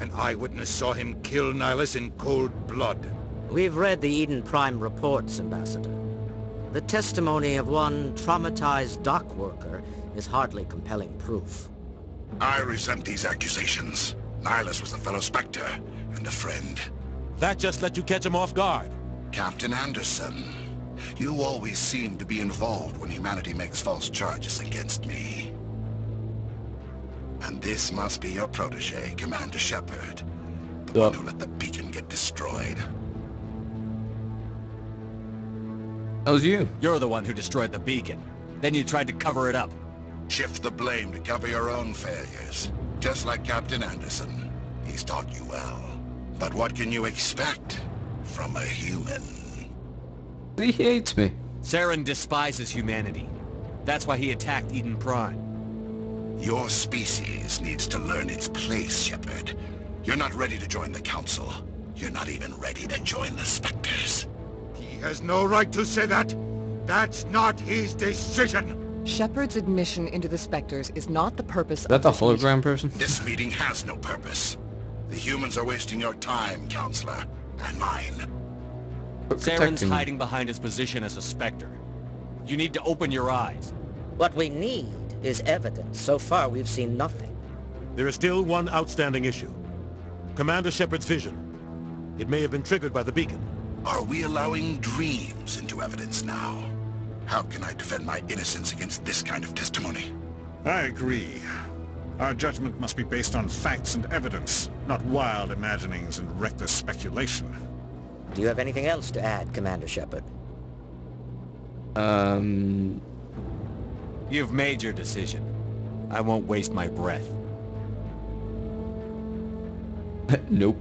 [SPEAKER 3] An eyewitness saw him kill Nihlus in cold blood.
[SPEAKER 21] We've read the Eden Prime reports, Ambassador. The testimony of one traumatized dock worker is hardly compelling proof.
[SPEAKER 5] I resent these accusations. Nihlus was a fellow Spectre and a friend.
[SPEAKER 4] That just let you catch him off guard.
[SPEAKER 5] Captain Anderson, you always seem to be involved when humanity makes false charges against me. And this must be your protege, Commander Shepard. The one who let the beacon get destroyed.
[SPEAKER 1] That was you.
[SPEAKER 10] You're the one who destroyed the beacon. Then you tried to cover it up.
[SPEAKER 5] Shift the blame to cover your own failures. Just like Captain Anderson. He's taught you well. But what can you expect from a human?
[SPEAKER 1] He hates me.
[SPEAKER 10] Saren despises humanity. That's why he attacked Eden Prime.
[SPEAKER 5] Your species needs to learn its place, Shepard. You're not ready to join the Council. You're not even ready to join the Spectres.
[SPEAKER 3] He has no right to say that. That's not his decision.
[SPEAKER 2] Shepard's admission into the Spectres is not the purpose
[SPEAKER 1] Is that
[SPEAKER 2] of
[SPEAKER 1] the
[SPEAKER 2] this meeting.
[SPEAKER 1] hologram person?
[SPEAKER 5] This meeting has no purpose. The humans are wasting your time, Councilor, and mine.
[SPEAKER 10] Saren's
[SPEAKER 1] me.
[SPEAKER 10] hiding behind his position as a Spectre. You need to open your eyes.
[SPEAKER 21] What we need is evidence. So far, we've seen nothing.
[SPEAKER 4] There is still one outstanding issue. Commander Shepard's vision. It may have been triggered by the beacon.
[SPEAKER 5] Are we allowing dreams into evidence now? How can I defend my innocence against this kind of testimony?
[SPEAKER 8] I agree. Our judgment must be based on facts and evidence, not wild imaginings and reckless speculation.
[SPEAKER 21] Do you have anything else to add, Commander Shepard?
[SPEAKER 1] Um,
[SPEAKER 10] You've made your decision. I won't waste my breath.
[SPEAKER 1] nope.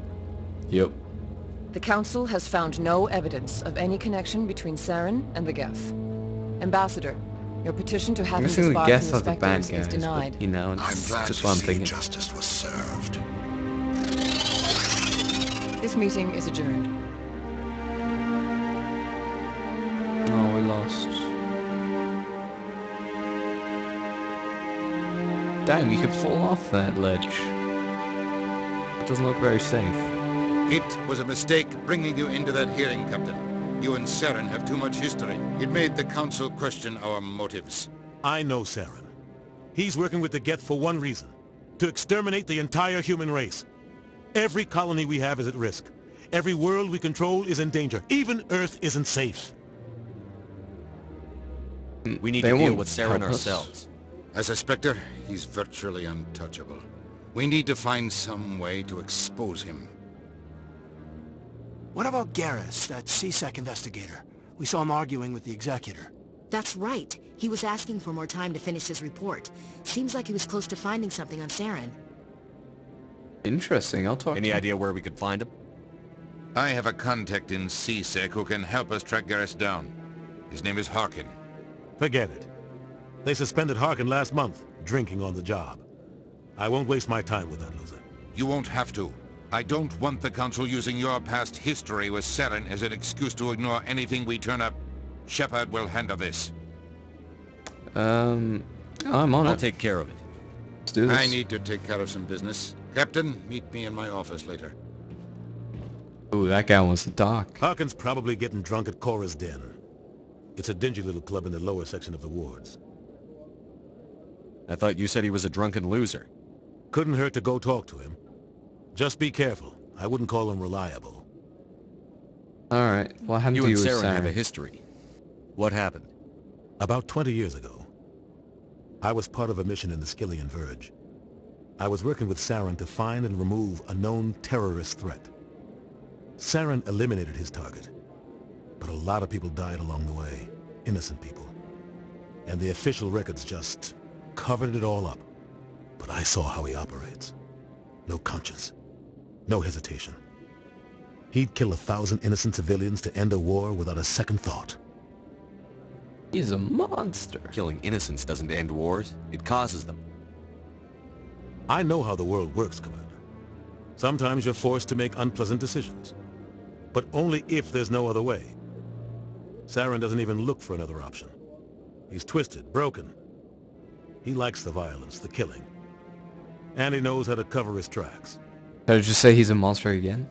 [SPEAKER 1] Yep.
[SPEAKER 2] The Council has found no evidence of any connection between Saren and the Geth. Ambassador, your petition to have
[SPEAKER 1] I'm
[SPEAKER 2] him
[SPEAKER 1] the
[SPEAKER 2] disbarred
[SPEAKER 1] guests
[SPEAKER 2] from
[SPEAKER 1] are
[SPEAKER 2] the
[SPEAKER 1] the bad
[SPEAKER 2] Spectres is
[SPEAKER 1] guys,
[SPEAKER 2] denied.
[SPEAKER 1] but, you know,
[SPEAKER 5] I'm
[SPEAKER 1] it's
[SPEAKER 5] glad
[SPEAKER 1] just
[SPEAKER 5] to
[SPEAKER 1] what I'm
[SPEAKER 5] see
[SPEAKER 1] thinking.
[SPEAKER 5] justice was served.
[SPEAKER 2] This meeting is adjourned.
[SPEAKER 1] Oh, we lost. Damn, you could fall off that ledge. It doesn't look very safe.
[SPEAKER 3] It was a mistake bringing you into that hearing, Captain. You and Saren have too much history. It made the Council question our motives.
[SPEAKER 4] I know Saren. He's working with the Geth for one reason. To exterminate the entire human race. Every colony we have is at risk. Every world we control is in danger. Even Earth isn't safe.
[SPEAKER 10] We need
[SPEAKER 1] They
[SPEAKER 10] to deal with Saren ourselves.
[SPEAKER 3] As a Spectre, he's virtually untouchable. We need to find some way to expose him.
[SPEAKER 26] What about Garrus, that C-Sec investigator? We saw him arguing with the Executor.
[SPEAKER 14] That's right. He was asking for more time to finish his report. Seems like he was close to finding something on Saren.
[SPEAKER 1] Interesting, I'll talk
[SPEAKER 10] Any
[SPEAKER 1] to
[SPEAKER 10] idea where we could find him?
[SPEAKER 3] I have a contact in C-Sec who can help us track Garrus down. His name is Harkin.
[SPEAKER 4] Forget it. They suspended Harkin last month, drinking on the job. I won't waste my time with that loser.
[SPEAKER 3] You won't have to. I don't want the Council using your past history with Saren as an excuse to ignore anything we turn up. Shepard will handle this.
[SPEAKER 1] Um, I'm on
[SPEAKER 10] I'll
[SPEAKER 1] it.
[SPEAKER 10] take care of it.
[SPEAKER 1] Let's do this.
[SPEAKER 3] I need to take care of some business. Captain, meet me in my office later.
[SPEAKER 1] Ooh, that guy wants to talk.
[SPEAKER 4] Harkin's probably getting drunk at Chora's Den. It's a dingy little club in the lower section of the wards.
[SPEAKER 10] I thought you said he was a drunken loser.
[SPEAKER 4] Couldn't hurt to go talk to him. Just be careful. I wouldn't call him reliable.
[SPEAKER 1] Alright, what happened
[SPEAKER 10] You
[SPEAKER 1] to
[SPEAKER 10] and
[SPEAKER 1] you with
[SPEAKER 10] Saren have a history. What happened?
[SPEAKER 4] About 20 years ago, I was part of a mission in the Skyllian Verge. I was working with Saren to find and remove a known terrorist threat. Saren eliminated his target, but a lot of people died along the way, innocent people. And the official records just covered it all up. But I saw how he operates. No conscience. No hesitation. He'd kill a thousand innocent civilians to end a war without a second thought.
[SPEAKER 1] He's a monster.
[SPEAKER 10] Killing innocents doesn't end wars. It causes them.
[SPEAKER 4] I know how the world works, Commander. Sometimes you're forced to make unpleasant decisions. But only if there's no other way. Saren doesn't even look for another option. He's twisted, broken. He likes the violence, the killing. And he knows how to cover his tracks.
[SPEAKER 1] Did I just say he's a monster again?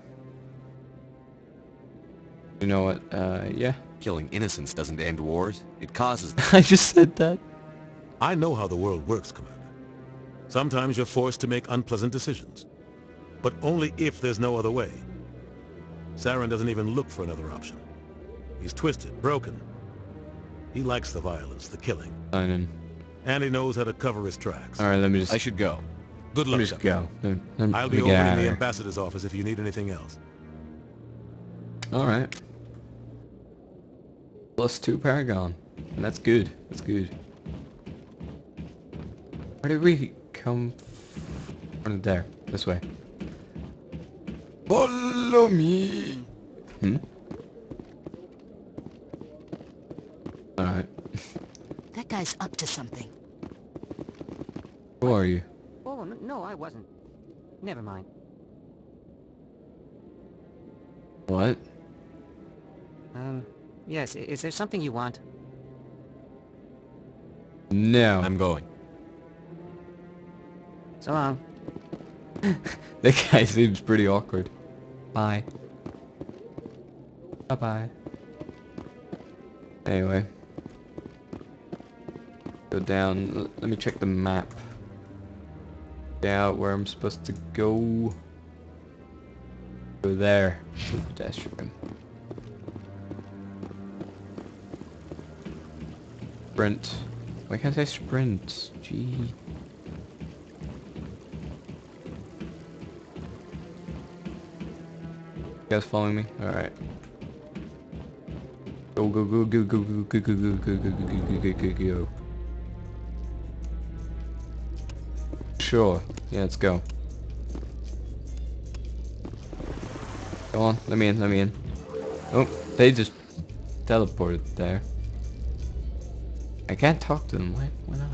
[SPEAKER 1] You know what? Uh, yeah.
[SPEAKER 10] Killing innocents doesn't end wars. It causes.
[SPEAKER 1] I just said that.
[SPEAKER 4] I know how the world works, Commander. Sometimes you're forced to make unpleasant decisions. But only if there's no other way. Saren doesn't even look for another option. He's twisted, broken. He likes the violence, the killing.
[SPEAKER 1] Sign in.
[SPEAKER 4] And he knows how to cover his tracks.
[SPEAKER 1] Alright, let me just...
[SPEAKER 10] I should go.
[SPEAKER 4] Good luck.
[SPEAKER 1] Let
[SPEAKER 4] luck,
[SPEAKER 1] me just go. Let- let-
[SPEAKER 4] I'll be over in the ambassador's office if you need anything else.
[SPEAKER 1] Alright. Plus two Paragon. And that's good. That's good. Where did we come from? There. This way. Follow me. Hmm? Alright.
[SPEAKER 14] That guy's up to something.
[SPEAKER 1] Who are you?
[SPEAKER 27] Oh, no, I wasn't. Never mind.
[SPEAKER 1] What?
[SPEAKER 27] Um, yes, is there something you want?
[SPEAKER 1] No.
[SPEAKER 10] I'm going.
[SPEAKER 27] So long.
[SPEAKER 1] That guy seems pretty awkward. Bye. Bye bye. Anyway. Go down. Let me check the map. Out where I'm supposed to go. Go there. To the pedestrian. Sprint. Why can't I sprint? Gee. You guys following me? Alright. Go go go go go go go go go go go go go go go go Sure. Yeah, let's go. Go on, let me in, let me in. Oh, they just teleported there. I can't talk to them, why why not?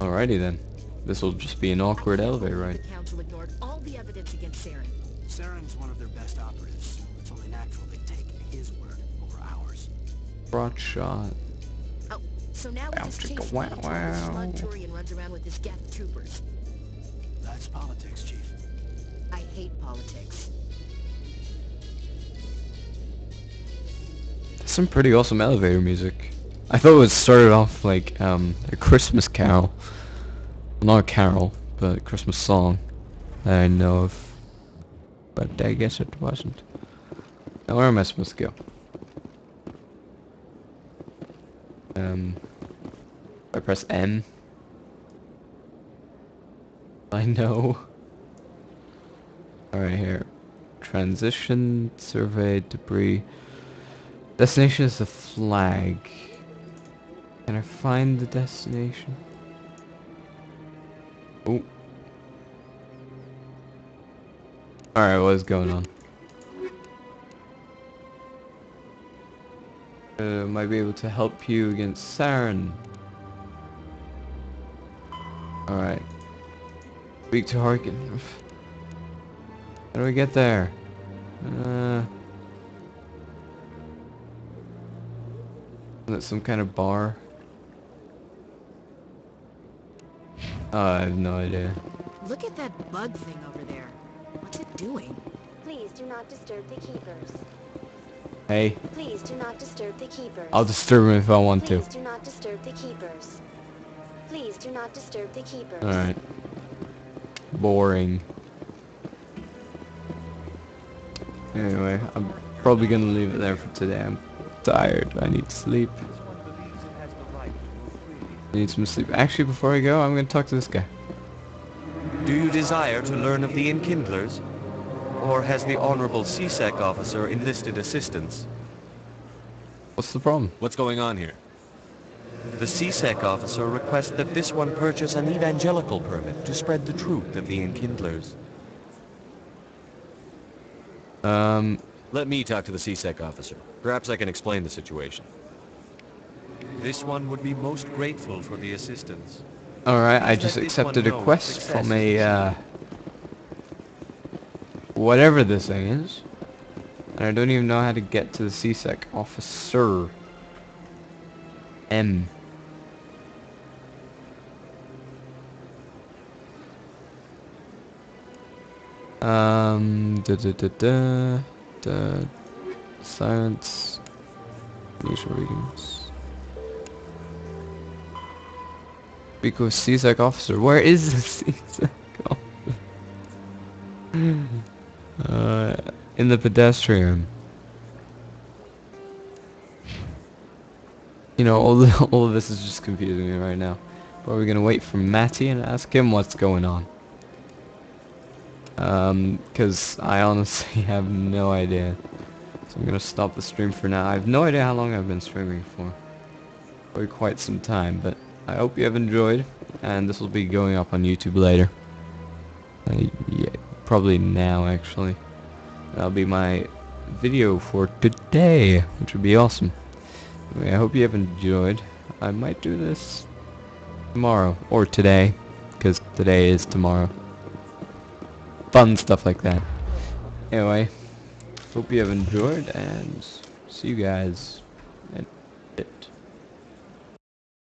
[SPEAKER 1] Alrighty then. This will just be an awkward elevator
[SPEAKER 14] The
[SPEAKER 1] ride.
[SPEAKER 14] council ignored all the evidence against Saren.
[SPEAKER 26] Saren's one of their best operatives. It's only natural they take
[SPEAKER 1] Broad shot.
[SPEAKER 14] Oh, so now
[SPEAKER 1] Wow,
[SPEAKER 14] just
[SPEAKER 1] chicka, wow, wow.
[SPEAKER 14] the Turian runs around with his Geth troopers.
[SPEAKER 26] That's politics, Chief.
[SPEAKER 14] I hate politics.
[SPEAKER 1] Some pretty awesome elevator music. I thought it was started off like um, a Christmas carol. Not a carol, but a Christmas song that I know of. But I guess it wasn't. Now where am I supposed to go? Um, I press N. I know. Alright, here. Transition, survey, debris. Destination is the flag. Can I find the destination? Oh. Alright, what is going on? Uh, might be able to help you against Saren. Alright. Speak to Harkin. How do we get there? Uh... Is it some kind of bar? Oh, I have no idea.
[SPEAKER 14] Look at that bug thing over there. What's it doing?
[SPEAKER 24] Please do not disturb the keepers.
[SPEAKER 1] Hey,
[SPEAKER 24] Please do not disturb the keepers.
[SPEAKER 1] I'll disturb him if I want to.
[SPEAKER 24] Please do not disturb the keepers. Please do not disturb the keepers.
[SPEAKER 1] Alright. Boring. Anyway, I'm probably gonna leave it there for today. I'm tired. I need sleep. I Need some sleep. Actually, before I go, I'm gonna talk to this guy.
[SPEAKER 28] Do you desire to learn of the Enkindlers? Or has the Honorable C-Sec officer enlisted assistance?
[SPEAKER 1] What's the problem?
[SPEAKER 10] What's going on here?
[SPEAKER 28] The C-Sec officer requests that this one purchase an evangelical permit to spread the truth of the Enkindlers.
[SPEAKER 1] Um,
[SPEAKER 10] Let me talk to the C-Sec officer. Perhaps I can explain the situation.
[SPEAKER 28] This one would be most grateful for the assistance.
[SPEAKER 1] Alright, I just accepted a quest from a, uh... Whatever this thing is. And I don't even know how to get to the C-Sec officer. M. Um, da da da da, da, initial readings. Because C-Sec officer, where is the C-Sec officer? Uh, in the pedestrian. You know, all, the, all of this is just confusing me right now. But we're gonna wait for Matty and ask him what's going on. Um, because I honestly have no idea. So I'm gonna stop the stream for now. I have no idea how long I've been streaming for. For quite some time, but I hope you have enjoyed. And this will be going up on YouTube later. Uh, yeah, probably now, actually. That'll be my video for today, which would be awesome. Anyway, I hope you have enjoyed. I might do this tomorrow, or today, because today is tomorrow. Fun stuff like that. Anyway, hope you have enjoyed, and see you guys.